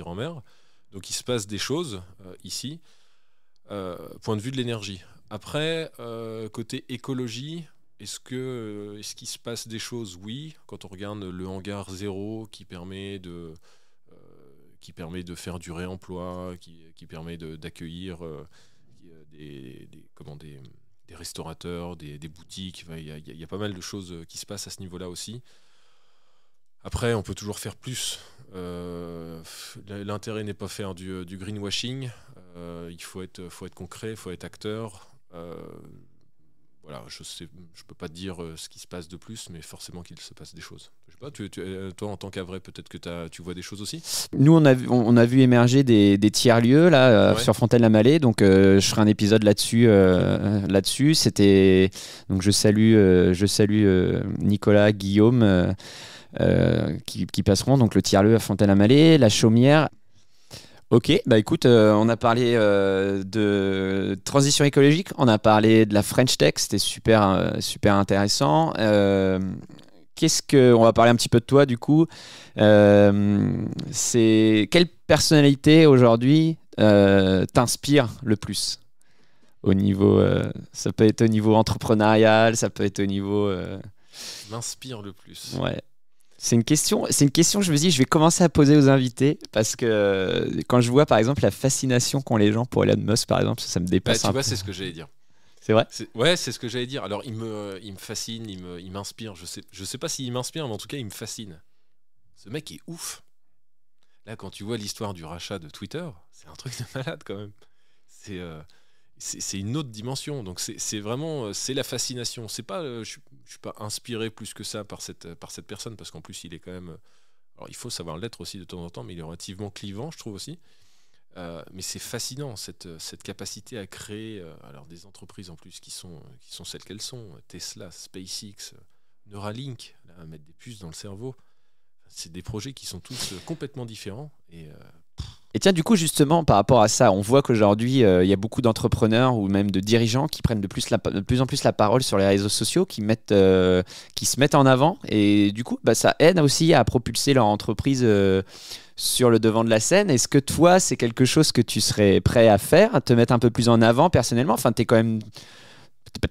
en mer. Donc il se passe des choses ici, point de vue de l'énergie. Après, côté écologie, est-ce que euh, est-ce qu'il se passe des choses? Oui, quand on regarde le hangar zéro qui permet de euh, qui permet de faire du réemploi, qui, permet d'accueillir euh, des, comment, des, des, restaurateurs, des, boutiques. Il y, a pas mal de choses qui se passent à ce niveau-là aussi. Après, on peut toujours faire plus. L'intérêt n'est pas faire du, du greenwashing. il faut être, faut être concret, il faut être acteur voilà, je sais, je peux pas te dire euh, ce qui se passe de plus, mais forcément qu'il se passe des choses. Pas, tu, euh, toi en tant qu'avray, peut-être que tu vois des choses aussi Nous, on a, vu, on, a vu émerger des, tiers-lieux là, euh, sur Fontaine-la-Mallée, donc je ferai un épisode là-dessus. là-dessus. C'était, donc je salue, je salue Nicolas, Guillaume. qui, qui, passeront donc le tiers-lieu à Fontaine-la-Mallée, la Chaumière Ok, bah écoute, euh, on a parlé euh, de transition écologique, on a parlé de la French Tech, c'était super, euh, super intéressant. Qu'est-ce que, on va parler un petit peu de toi du coup. c'est quelle personnalité aujourd'hui t'inspire le plus? Au niveau, ça peut être au niveau entrepreneurial, ça peut être au niveau. M'inspire le plus. Ouais. C'est une question, c'est une question que je me dis, je vais commencer à poser aux invités parce que euh, quand je vois par exemple la fascination qu'ont les gens pour Elon Musk par exemple, ça, me dépasse. Bah, tu vois, c'est ce que j'allais dire. C'est vrai. Ouais, c'est ce que j'allais dire. Alors il me, il me fascine, il me, il m'inspire. Je sais, je sais pas s'il m'inspire, mais en tout cas il me fascine. Ce mec est ouf. Là, quand tu vois l'histoire du rachat de Twitter, c'est un truc de malade quand même. C'est euh, c'est une autre dimension. Donc c'est vraiment euh, c'est la fascination. C'est pas euh, je, je, suis pas inspiré plus que ça par cette par cette personne parce qu'en plus il est quand même alors il faut savoir l'être aussi de temps en temps, mais il est relativement clivant, je trouve aussi. Euh, mais c'est fascinant cette, cette capacité à créer alors des entreprises en plus qui sont qui sont celles qu'elles sont Tesla, SpaceX, Neuralink, mettre des puces dans le cerveau. C'est des projets qui sont tous complètement différents et tiens, du coup, justement, par rapport à ça, on voit qu'aujourd'hui, euh, il y a beaucoup d'entrepreneurs ou même de dirigeants qui prennent de plus, de plus en plus la parole sur les réseaux sociaux, qui, mettent, euh, qui se mettent en avant. Et du coup, bah, ça aide aussi à propulser leur entreprise euh, sur le devant de la scène. Est-ce que toi, c'est quelque chose que tu serais prêt à faire, à te mettre un peu plus en avant personnellement? Enfin, tu es quand même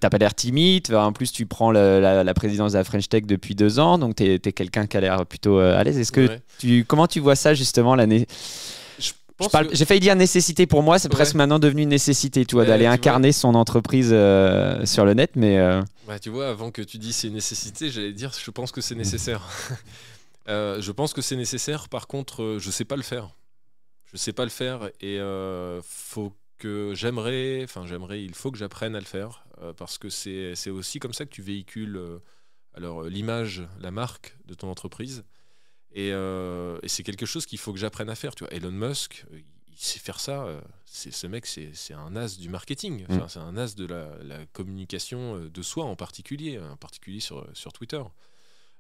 t'as pas l'air timide, en plus tu prends la, présidence de la French Tech depuis deux ans, donc tu es, quelqu'un qui a l'air plutôt à l'aise. Est-ce que tu, comment tu vois ça justement l'année j'ai failli dire nécessité pour moi, c'est presque maintenant devenu une nécessité, tu vois, d'aller incarner son entreprise euh, sur le net, mais. Euh, tu vois, avant que tu dises c'est une nécessité, j'allais dire je pense que c'est nécessaire. Euh, je pense que c'est nécessaire, par contre, je sais pas le faire. Je sais pas le faire et faut que j'aimerais, enfin j'aimerais, il faut que j'apprenne à le faire parce que c'est aussi comme ça que tu véhicules alors l'image, la marque de ton entreprise. Euh, et, c'est quelque chose qu'il faut que j'apprenne à faire. Tu vois, Elon Musk, euh, il sait faire ça. Euh, c'est, ce mec, c'est, un as du marketing. Mm. C'est un as de la, communication de soi en particulier, en particulier sur, sur Twitter.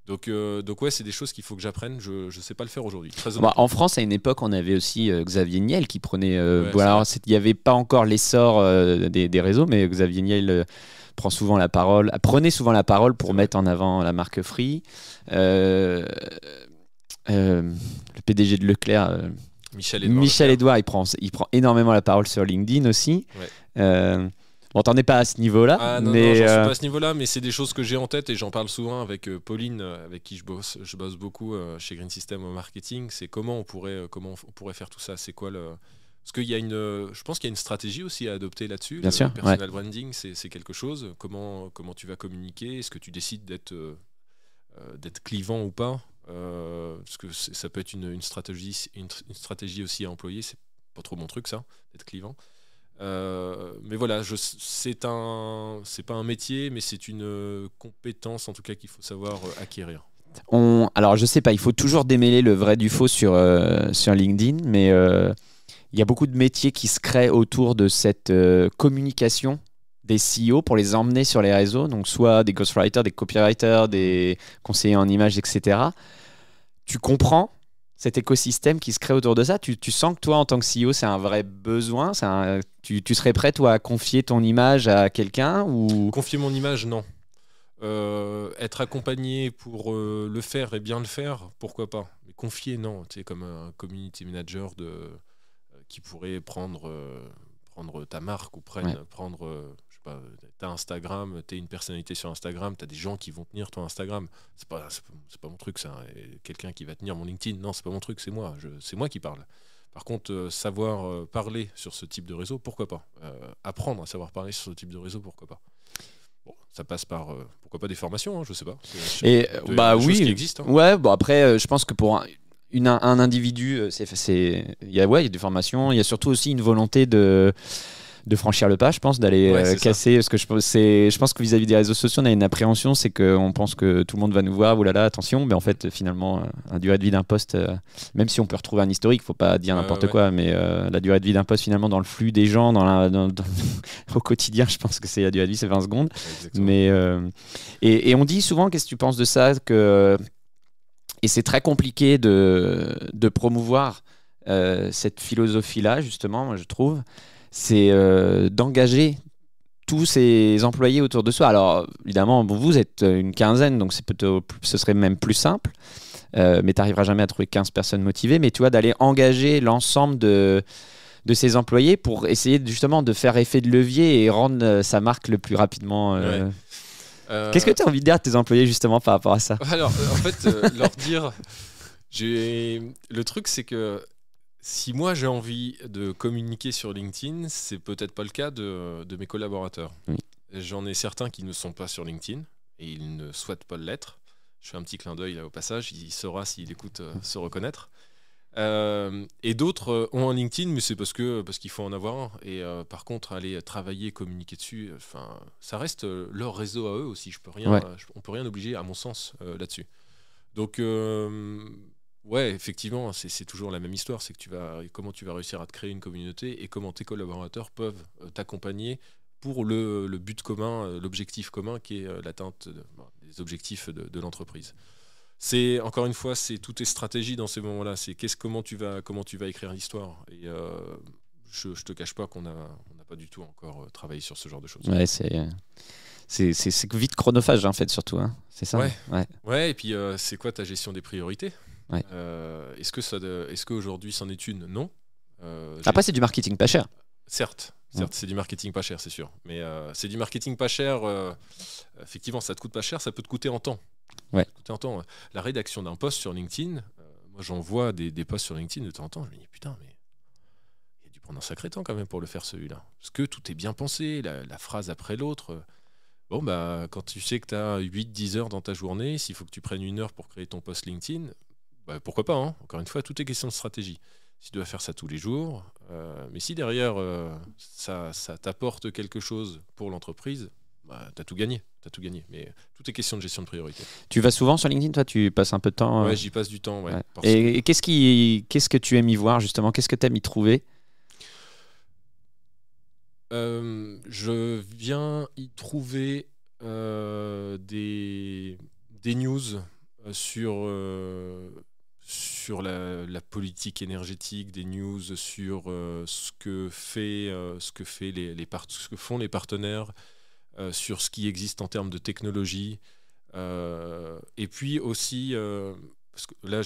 Donc, euh, donc ouais, c'est des choses qu'il faut que j'apprenne. Je ne sais pas le faire aujourd'hui. Bah, en France, à une époque, on avait aussi euh, Xavier Niel qui prenait. euh, Ouais, c'est- il n'y avait pas encore l'essor euh, des, des réseaux, mais Xavier Niel prend souvent la parole, prenait souvent la parole pour mettre en avant la marque Free. Le PDG de Leclerc, Michel Edouard Michel. Edouard, il prend, il prend énormément la parole sur LinkedIn aussi. Ouais. Bon, t'en es pas à ce niveau-là, Ah non, mais non, j'en suis euh, pas à ce niveau-là, mais c'est des choses que j'ai en tête et j'en parle souvent avec euh, Pauline, euh, avec qui je bosse, je bosse beaucoup chez Green System au marketing. C'est comment on pourrait, comment on pourrait faire tout ça? C'est quoi le Parce qu'il y a une, je pense qu'il y a une stratégie aussi à adopter là-dessus. Bien le sûr, personal branding, c'est quelque chose. Comment, comment tu vas communiquer? Est-ce que tu décides d'être, euh, d'être clivant ou pas? Euh, Parce que ça peut être une, une stratégie, une, une stratégie aussi à employer. C'est pas trop mon truc ça, d'être clivant. Euh, mais voilà, c'est un, c'est pas un métier, mais c'est une euh, compétence en tout cas qu'il faut savoir euh, acquérir. on, alors je sais pas, il faut toujours démêler le vrai du faux sur, sur LinkedIn, mais il y a beaucoup de métiers qui se créent autour de cette communication des CEO pour les emmener sur les réseaux, donc soit des ghostwriters, des copywriters, des conseillers en images, etc. Tu comprends cet écosystème qui se crée autour de ça tu, tu sens que toi, en tant que CEO, c'est un vrai besoin un- tu, tu serais prêt, toi, à confier ton image à quelqu'un ou... Confier mon image, non. Euh, être accompagné pour euh, le faire et bien le faire, pourquoi pas. Mais confier, non. Tu sais, comme un community manager de, euh, qui pourrait prendre, prendre ta marque ou prenne- Ouais. prendre, pas, t'as Instagram, t'es une personnalité sur Instagram, t'as des gens qui vont tenir ton Instagram. C'est pas, c'est pas, c'est pas mon truc, ça. Et Quelqu'un qui va tenir mon LinkedIn, non, c'est pas mon truc, c'est moi. Je- C'est moi qui parle. Par contre, euh, savoir euh, parler sur ce type de réseau, pourquoi pas? Euh, Apprendre à savoir parler sur ce type de réseau, pourquoi pas? Bon, ça passe par, euh, pourquoi pas des formations, hein, je sais pas. C'est- Et euh, bah oui, qui existent. hein. ouais. Bon après, euh, je pense que pour un, une- un individu, euh, c'est, c'est, il y a ouais, il y a des formations. Il y a surtout aussi une volonté de de franchir le pas, je pense, d'aller Ouais, euh, ça. casser. Parce que je je pense que vis-à-vis des réseaux sociaux, on a une appréhension, c'est qu'on pense que tout le monde va nous voir. Oulala, attention. Mais en fait, finalement, euh, la durée de vie d'un poste, euh, même si on peut retrouver un historique, faut pas dire n'importe ouais. quoi, mais euh, la durée de vie d'un poste, finalement, dans le flux des gens, dans la, dans- dans- au quotidien, je pense que c'est la durée de vie, c'est 20 secondes. Exactement. Mais et, et on dit souvent, qu'est-ce que tu penses de ça que et c'est très compliqué de, de promouvoir cette philosophie-là, justement, moi, je trouve, c'est euh, d'engager tous ces employés autour de soi. Alors, évidemment, vous êtes une quinzaine, donc c'est plutôt, ce serait même plus simple. Euh, mais tu n'arriveras jamais à trouver 15 personnes motivées. Mais tu vois, d'aller engager l'ensemble de, de ces employés pour essayer justement de faire effet de levier et rendre euh, sa marque le plus rapidement. euh, Ouais. Euh, Qu'est-ce que tu as envie de dire à tes employés justement par rapport à ça? Alors, euh, en fait, euh, leur dire. Le truc, c'est que si moi j'ai envie de communiquer sur LinkedIn, c'est peut-être pas le cas de, de mes collaborateurs. Oui. J'en ai certains qui ne sont pas sur LinkedIn et ils ne souhaitent pas l'être. Je fais un petit clin d'œil là au passage, il saura s'il écoute euh, se reconnaître. Euh, et d'autres euh, ont un LinkedIn, mais c'est parce que parce qu'il faut en avoir un. Et euh, par contre, aller travailler, communiquer dessus, enfin, ça reste leur réseau à eux aussi. Je peux rien, Ouais. je- on peut rien obliger, à mon sens, là-dessus. Donc, ouais, effectivement, c'est toujours la même histoire. C'est que tu vas, comment tu vas réussir à te créer une communauté et comment tes collaborateurs peuvent euh, t'accompagner pour le, le but commun, euh, l'objectif commun qui est euh, l'atteinte de- bon, des objectifs de, de l'entreprise. C'est encore une fois, c'est toutes tes stratégies dans ces moments-là. C'est qu'est-ce, comment tu vas, comment tu vas écrire l'histoire. Et euh, je, je te cache pas qu'on a, on n'a pas du tout encore travaillé sur ce genre de choses. Ouais, c'est c'est c'est- c'est vite chronophage en fait surtout. hein. C'est ça. Ouais. ouais. Ouais, et puis euh, c'est quoi ta gestion des priorités? Ouais. Euh, Est-ce que ça, est-ce qu'aujourd'hui c'en est une? Non. Euh, Après c'est du marketing pas cher. Certes, certes, c'est du marketing pas cher, c'est sûr. Mais euh, c'est du marketing pas cher. effectivement, ça te coûte pas cher, ça peut te coûter en temps. Ouais. Ça peut te coûter en temps. La rédaction d'un post sur LinkedIn, moi j'en vois des, des posts sur LinkedIn de temps en temps, je me dis putain, mais il a dû prendre un sacré temps quand même pour le faire celui-là. Parce que tout est bien pensé, la, la phrase après l'autre. Bon, bah, quand tu sais que tu as 8-10 heures dans ta journée, s'il faut que tu prennes une heure pour créer ton post LinkedIn, bah, pourquoi pas hein Encore une fois, tout est question de stratégie. Si tu dois faire ça tous les jours, euh, mais si derrière euh, ça, ça t'apporte quelque chose pour l'entreprise, bah, tu as tout gagné. T'as tout gagné. Mais tout est question de gestion de priorité. Tu vas souvent sur LinkedIn toi? Tu passes un peu de temps. euh, Ouais, j'y passe du temps. Ouais, ouais. Et, et qu'est-ce qui qu'est-ce que tu aimes y voir justement? Qu'est-ce que tu aimes y trouver? Euh, je viens y trouver euh, des, des news sur, sur la, politique énergétique des news, sur ce, que fait, ce, que fait les ce que font les partenaires, sur ce qui existe en termes de technologie. et puis aussi parce que là,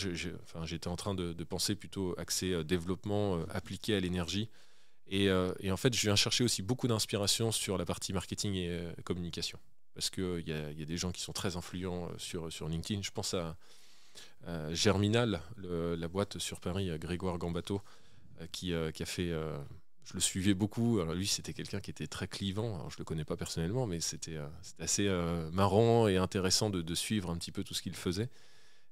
j'étais en train de, penser plutôt euh, développement euh, appliqué à l'énergie. Euh, et, en fait, je viens chercher aussi beaucoup d'inspiration sur la partie marketing et communication. Parce qu'il y, a des gens qui sont très influents sur, sur LinkedIn. Je pense à, Germinal, la boîte sur Paris, Grégoire Gambato, qui, a fait je le suivais beaucoup. Alors lui, c'était quelqu'un qui était très clivant. Alors, je le connais pas personnellement, mais c'était assez marrant et intéressant de, suivre un petit peu tout ce qu'il faisait.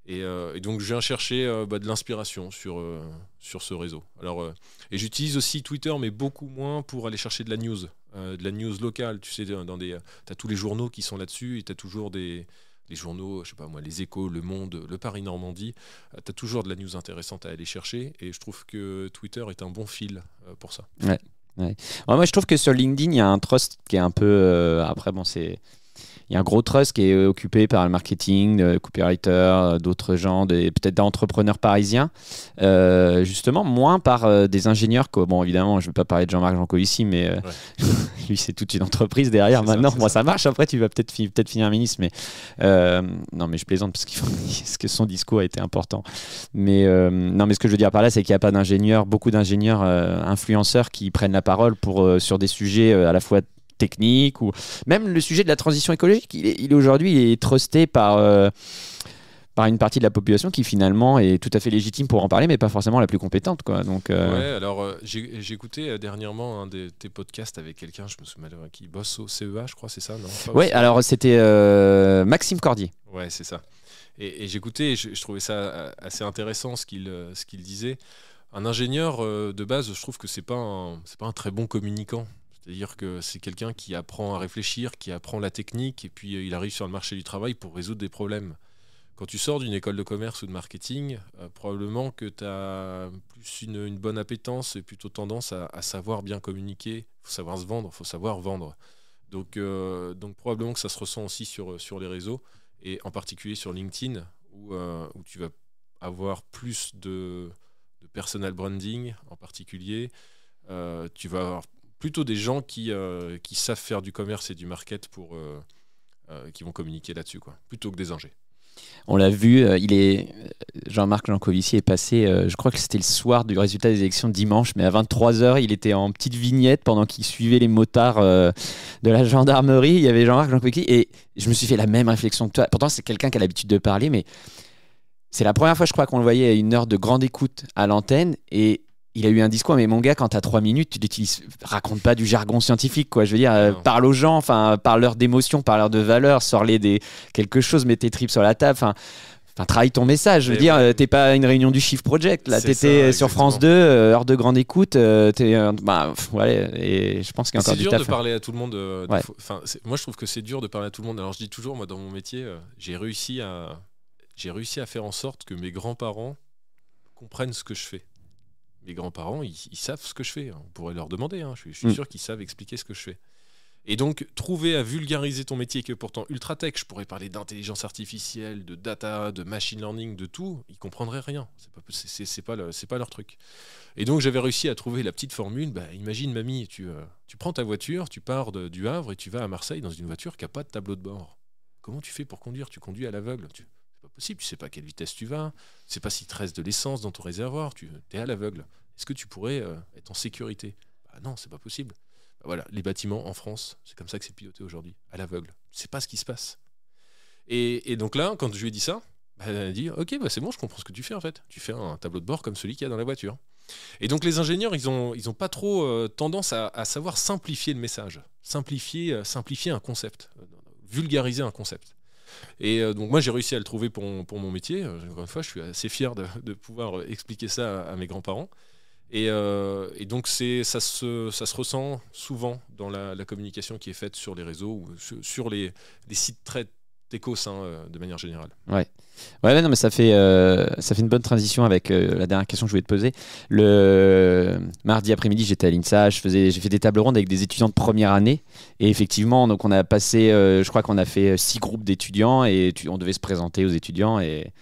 Euh, et, donc je viens chercher euh, bah, de l'inspiration sur, euh, sur ce réseau. Alors, et j'utilise aussi Twitter, mais beaucoup moins pour aller chercher de la news, de la news locale. Tu sais, dans des, as tous les journaux qui sont là-dessus, et tu as toujours des, les journaux, je sais pas moi, les Échos, Le Monde, Le Paris Normandie. tu as toujours de la news intéressante à aller chercher, et je trouve que Twitter est un bon fil pour ça. Ouais. moi, je trouve que sur LinkedIn, il y a un trust qui est un peu. après, bon, c'est il y a un gros trust qui est euh, occupé par le marketing, le copywriter, euh, d'autres gens, peut-être d'entrepreneurs parisiens, euh, justement moins par des ingénieurs. Que, bon, évidemment, je ne vais pas parler de Jean-Marc Jancovici, mais lui, c'est toute une entreprise derrière. Maintenant, ça, moi, ça. marche. Après, tu vas peut-être peut finir ministre, mais non, mais je plaisante parce, parce, que son discours a été important. Mais non, mais ce que je veux dire par là, c'est qu'il n'y a pas d'ingénieurs, beaucoup d'ingénieurs influenceurs qui prennent la parole pour sur des sujets à la fois technique ou même le sujet de la transition écologique, il est, aujourd'hui est trusté par euh, par une partie de la population qui finalement est tout à fait légitime pour en parler, mais pas forcément la plus compétente. Quoi. Donc, euh, Ouais, alors euh, j'ai écouté dernièrement un de tes podcasts avec quelqu'un, je me souviens qui bosse au CEA, je crois, c'est ça, non? Ouais, alors c'était Maxime Cordier. Ouais, c'est ça. Et, j'écoutais, je, je, trouvais ça assez intéressant ce qu'il ce qu'il disait. Un ingénieur de base, je trouve que c'est pas c'est pas un très bon communicant. C'est-à-dire que c'est quelqu'un qui apprend à réfléchir, qui apprend la technique, et puis euh, il arrive sur le marché du travail pour résoudre des problèmes. Quand tu sors d'une école de commerce ou de marketing, euh, probablement que tu as plus une, bonne appétence et plutôt tendance à, savoir bien communiquer. Il faut savoir se vendre, il faut savoir vendre. Donc, euh, donc probablement que ça se ressent aussi sur, sur les réseaux, et en particulier sur LinkedIn, où, où tu vas avoir plus de, de personal branding en particulier. tu vas avoir plutôt des gens qui, euh, qui savent faire du commerce et du market pour euh, euh, qui vont communiquer là-dessus, quoi, plutôt que des ingés. On l'a vu, il est Jean-Marc Jancovici est passé, je crois que c'était le soir du résultat des élections dimanche, mais à 23h, il était en petite vignette pendant qu'il suivait les motards de la gendarmerie. Il y avait Jean-Marc Jancovici et je me suis fait la même réflexion que toi. Pourtant, c'est quelqu'un qui a l'habitude de parler, mais c'est la première fois, je crois, qu'on le voyait à une heure de grande écoute à l'antenne et il a eu un discours, mais mon gars, quand t'as trois minutes, tu l'utilises. Raconte pas du jargon scientifique, quoi. Je veux dire, euh, parle aux gens, enfin, parle-leur d'émotions, parle-leur de valeurs, sors-les des quelque chose, mets tes tripes sur la table, enfin. Travaille ton message. Je veux dire, euh, t'es pas une réunion du Chiffre Project. Là, t'étais sur France 2, euh, heure de grande écoute. es, bah, et je pense qu'il y a encore du taf. C'est dur de parler à tout le monde. Enfin, moi, je trouve que c'est dur de parler à tout le monde. Alors, je dis toujours, moi, dans mon métier, j'ai réussi à, j'ai réussi à faire en sorte que mes grands-parents comprennent ce que je fais mes grands-parents, ils, savent ce que je fais. On pourrait leur demander. Hein. Je suis, mm. sûr qu'ils savent expliquer ce que je fais. Et donc, trouver à vulgariser ton métier qui est pourtant ultra tech, je pourrais parler d'intelligence artificielle, de data, de machine learning, de tout, ils comprendraient rien. C'est pas, c'est, pas, pas leur truc. Et donc, j'avais réussi à trouver la petite formule. Bah, imagine, mamie, tu, euh, tu prends ta voiture, tu pars du Havre et tu vas à Marseille dans une voiture qui n'a pas de tableau de bord. Comment tu fais pour conduire? Tu conduis à l'aveugle. Tu, c'est pas possible. Tu sais pas à quelle vitesse tu vas. Tu sais pas s'il te reste de l'essence dans ton réservoir. Tu es à l'aveugle. Est-ce que tu pourrais euh, être en sécurité? Bah Non, c'est pas possible. Bah voilà, les bâtiments en France, c'est comme ça que c'est piloté aujourd'hui, à l'aveugle. C'est pas ce qui se passe. Et, donc là, quand je lui ai dit ça, bah, elle a dit Ok, bah c'est bon, je comprends ce que tu fais en fait. Tu fais un tableau de bord comme celui qu'il y a dans la voiture. Et donc les ingénieurs, ils ont, ils ont pas trop euh, tendance à, savoir simplifier le message, simplifier, euh, simplifier un concept, vulgariser un concept. Et donc moi j'ai réussi à le trouver pour, mon métier. Encore une fois, je suis assez fier de, pouvoir expliquer ça à mes grands-parents. Euh, et, donc ça, se, ça se ressent souvent dans la, communication qui est faite sur les réseaux ou sur, les, les sites très techos hein, euh, de manière générale. Ouais. Ouais, non, mais ça fait, euh, ça fait une bonne transition avec euh, la dernière question que je voulais te poser. Le mardi après-midi, j'étais à l'INSA, j'ai fait des tables rondes avec des étudiants de première année. Et effectivement, donc on a passé, je crois qu'on a fait six groupes d'étudiants et on devait se présenter aux étudiants. Et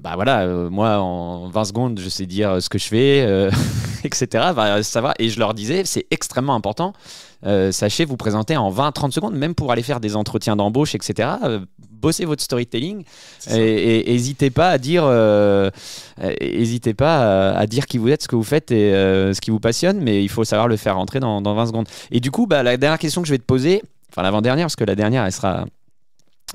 bah voilà, moi en 20 secondes, je sais dire ce que je fais, etc. ça va. Et je leur disais, c'est extrêmement important. Sachez vous présenter en 20-30 secondes, même pour aller faire des entretiens d'embauche, etc bossez votre storytelling et n'hésitez pas à dire, euh, hésitez pas à, dire qui vous êtes, ce que vous faites et euh, ce qui vous passionne, mais il faut savoir le faire rentrer dans, 20 secondes. Et du coup, bah, la dernière question que je vais te poser, enfin l'avant-dernière, parce que la dernière, elle sera,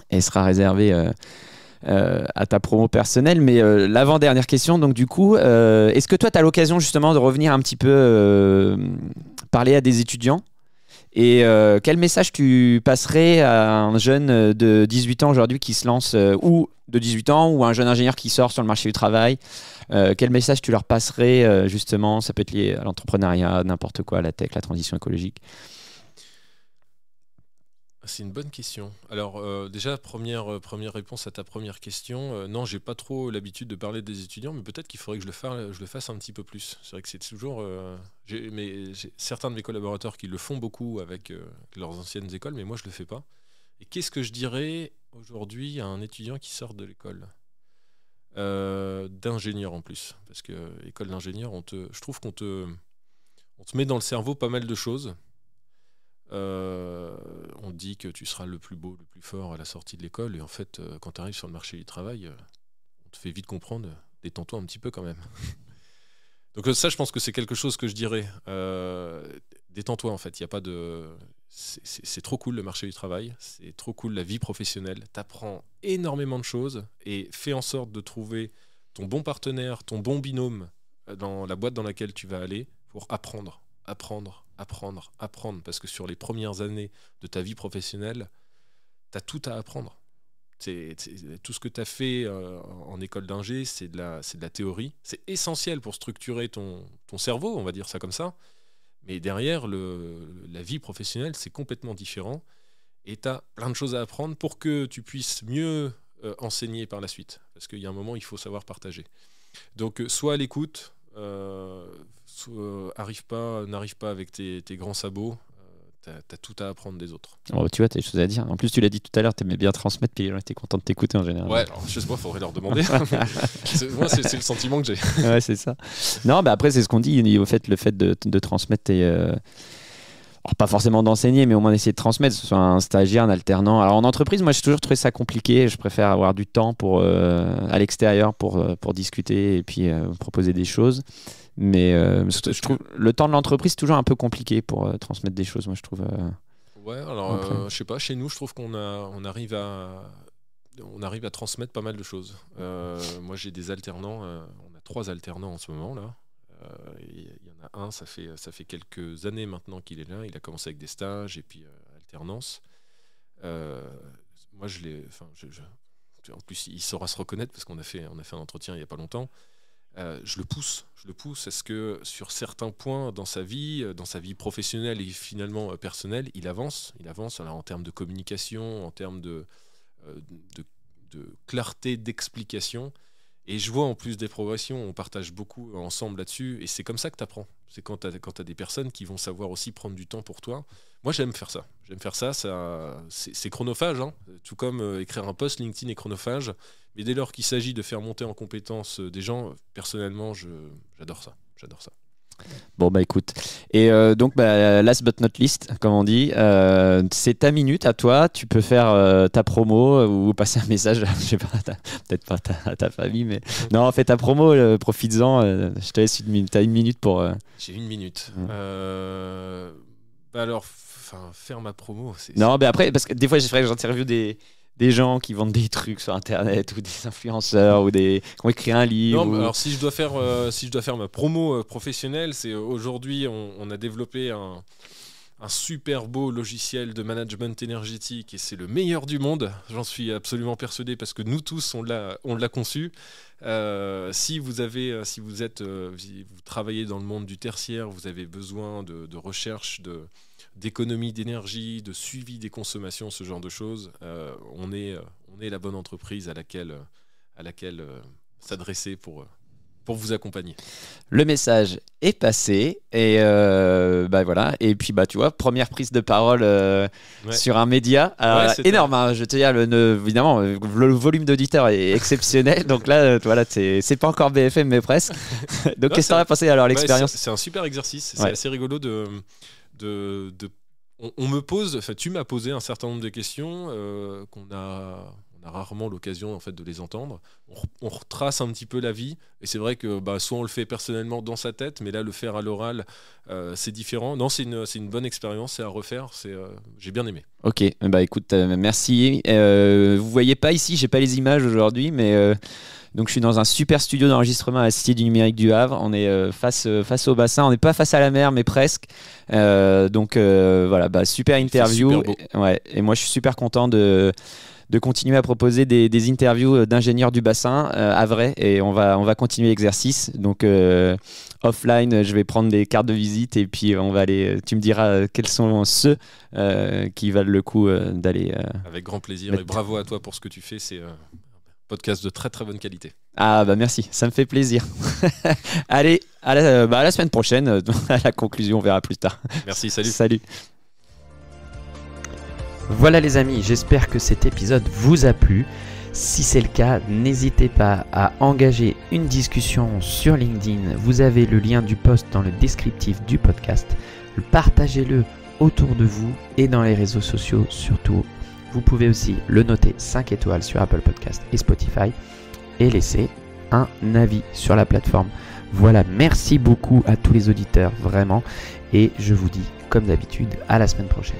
elle sera réservée. Euh, à ta promo personnelle. Mais l'avant-dernière question, donc du coup, est-ce que toi, tu as l'occasion justement de revenir un petit peu parler à des étudiants? Et euh, quel message tu passerais à un jeune de 18 ans aujourd'hui qui se lance, euh, ou de 18 ans, ou un jeune ingénieur qui sort sur le marché du travail euh, Quel message tu leur passerais justement? Ça peut être lié à l'entrepreneuriat, n'importe quoi, la tech, la transition écologique. C'est une bonne question. Alors euh, déjà, première, euh, première réponse à ta première question. Euh, non, j'ai pas trop l'habitude de parler des étudiants, mais peut-être qu'il faudrait que je le, fasse, un petit peu plus. C'est vrai que c'est toujours... mais certains de mes collaborateurs qui le font beaucoup avec leurs anciennes écoles, mais moi je le fais pas. Et qu'est-ce que je dirais aujourd'hui à un étudiant qui sort de l'école? D'ingénieur en plus. Parce que école d'ingénieur, je trouve qu'on on te met dans le cerveau pas mal de choses euh, on dit que tu seras le plus beau, le plus fort à la sortie de l'école, et en fait, euh, quand tu arrives sur le marché du travail, euh, on te fait vite comprendre, détends-toi un petit peu quand même. Donc ça, je pense que c'est quelque chose que je dirais. détends-toi en fait. Il y a pas de. C'est trop cool le marché du travail. C'est trop cool la vie professionnelle. T'apprends énormément de choses et fais en sorte de trouver ton bon partenaire, ton bon binôme dans la boîte dans laquelle tu vas aller pour apprendre, apprendre, apprendre, apprendre, parce que sur les premières années de ta vie professionnelle, tu as tout à apprendre. C'est, tout ce que tu as fait euh, en école d'ingé, c'est de, la, de la théorie. C'est essentiel pour structurer ton, ton, cerveau, on va dire ça comme ça. Mais derrière, le, la vie professionnelle, c'est complètement différent. Et tu as plein de choses à apprendre pour que tu puisses mieux euh, enseigner par la suite. Parce qu'il y a un moment, il faut savoir partager. Donc, euh, soit à l'écoute, arrive pas, n'arrive pas avec tes, grands sabots. Euh, tu as, tout à apprendre des autres. Oh, tu vois, tu as des choses à dire. En plus, tu l'as dit tout à l'heure, tu aimais bien transmettre, puis les gens étaient contents de t'écouter en général. Ouais, alors, je sais pas, faudrait leur demander. moi, c'est le sentiment que j'ai. ouais, c'est ça. Non, bah après, c'est ce qu'on dit. Au fait, le fait de, de transmettre et. Euh, pas forcément d'enseigner, mais au moins d'essayer de transmettre, que ce soit un stagiaire, un alternant. Alors en entreprise, moi j'ai toujours trouvé ça compliqué. Je préfère avoir du temps pour, à l'extérieur pour, pour discuter et puis proposer des choses. Mais euh, je trouve le temps de l'entreprise c'est toujours un peu compliqué pour euh, transmettre des choses, moi je trouve. Euh, ouais, alors je sais pas, chez nous je trouve qu'on a, on arrive à, on arrive à transmettre pas mal de choses. moi j'ai des alternants, on a trois alternants en ce moment là. Il y en a un, ça fait, ça fait quelques années maintenant qu'il est là. Il a commencé avec des stages et puis alternance. moi je l'ai, en plus il saura se reconnaître parce qu'on a fait, on a fait un entretien il y a pas longtemps. Euh, je le pousse. Je le pousse. Est-ce que sur certains points dans sa vie, euh, dans sa vie professionnelle et finalement euh, personnelle, il avance Il avance en termes de communication, en termes de, clarté d'explication. Et je vois en plus des progressions, on partage beaucoup ensemble là-dessus. Et c'est comme ça que tu apprends. C'est quand tu as, des personnes qui vont savoir aussi prendre du temps pour toi. Moi, j'aime faire ça. J'aime faire ça. c'est chronophage. Hein. Tout comme écrire un post LinkedIn est chronophage. Mais dès lors qu'il s'agit de faire monter en compétence euh, des gens, personnellement, j'adore ça. J'adore ça. Bon bah écoute. Et euh, donc bah, last but not least comme on dit euh, c'est ta minute à toi. Tu peux faire ta promo ou passer un message. Je sais pas peut-être pas à ta famille mais non fais ta promo profites-en je te laisse une minute t'as une minute pour j'ai une minute. Bah alors faire ma promo non mais après parce que des fois j'ai fait j'interview des des gens qui vendent des trucs sur internet ou des influenceurs ou des qui ont écrit un livre. Non, alors si je dois faire euh, si je dois faire ma promo euh, professionnelle, c'est euh, aujourd'hui on, a développé un, un, super beau logiciel de management énergétique et c'est le meilleur du monde. J'en suis absolument persuadé parce que nous tous on l'a on l'a conçu. si vous avez si vous êtes vous travaillez dans le monde du tertiaire, vous avez besoin de, de recherche de d'économie d'énergie, de suivi des consommations, ce genre de choses, euh, on, est, euh, on est la bonne entreprise à laquelle, à laquelle s'adresser pour pour vous accompagner. Le message est passé et euh, bah voilà et puis bah tu vois première prise de parole euh, sur un média euh, énorme. Hein, je te dis le, évidemment le volume d'auditeurs est exceptionnel donc là voilà c'est pas encore BFM mais presque. donc qu'est-ce que tu as pensé alors l'expérience C'est un super exercice. C'est assez rigolo de on, me pose, enfin tu m'as posé un certain nombre de questions qu'on a rarement l'occasion en fait de les entendre. On, retrace un petit peu la vie et c'est vrai que bah, soit on le fait personnellement dans sa tête, mais là le faire à l'oral euh, c'est différent. Non, c'est une, bonne expérience, c'est à refaire. C'est euh, j'ai bien aimé. Ok, bah écoute, euh, merci. vous voyez pas ici, j'ai pas les images aujourd'hui, mais donc je suis dans un super studio d'enregistrement à la Cité du Numérique du Havre. On est face, face au bassin. On n'est pas face à la mer, mais presque. donc voilà, bah, super interview. ouais, et moi je suis super content de de continuer à proposer des, interviews euh, d'ingénieurs du bassin euh, à vrai et on va, on va continuer l'exercice. Donc euh, offline, je vais prendre des cartes de visite et puis on va aller. Tu me diras quels sont ceux qui valent le coup d'aller. Avec grand plaisir et bravo à toi pour ce que tu fais. C'est podcast de très très bonne qualité. Ah bah merci, ça me fait plaisir. Allez, à la, bah, à la semaine prochaine. à la conclusion, on verra plus tard. Merci, salut. Salut. Voilà les amis, j'espère que cet épisode vous a plu. Si c'est le cas, n'hésitez pas à engager une discussion sur LinkedIn. Vous avez le lien du post dans le descriptif du podcast. Partagez-le autour de vous et dans les réseaux sociaux surtout. Vous pouvez aussi le noter 5 étoiles sur Apple Podcast et Spotify et laisser un avis sur la plateforme. Voilà, merci beaucoup à tous les auditeurs, vraiment. Et je vous dis, comme d'habitude, à la semaine prochaine.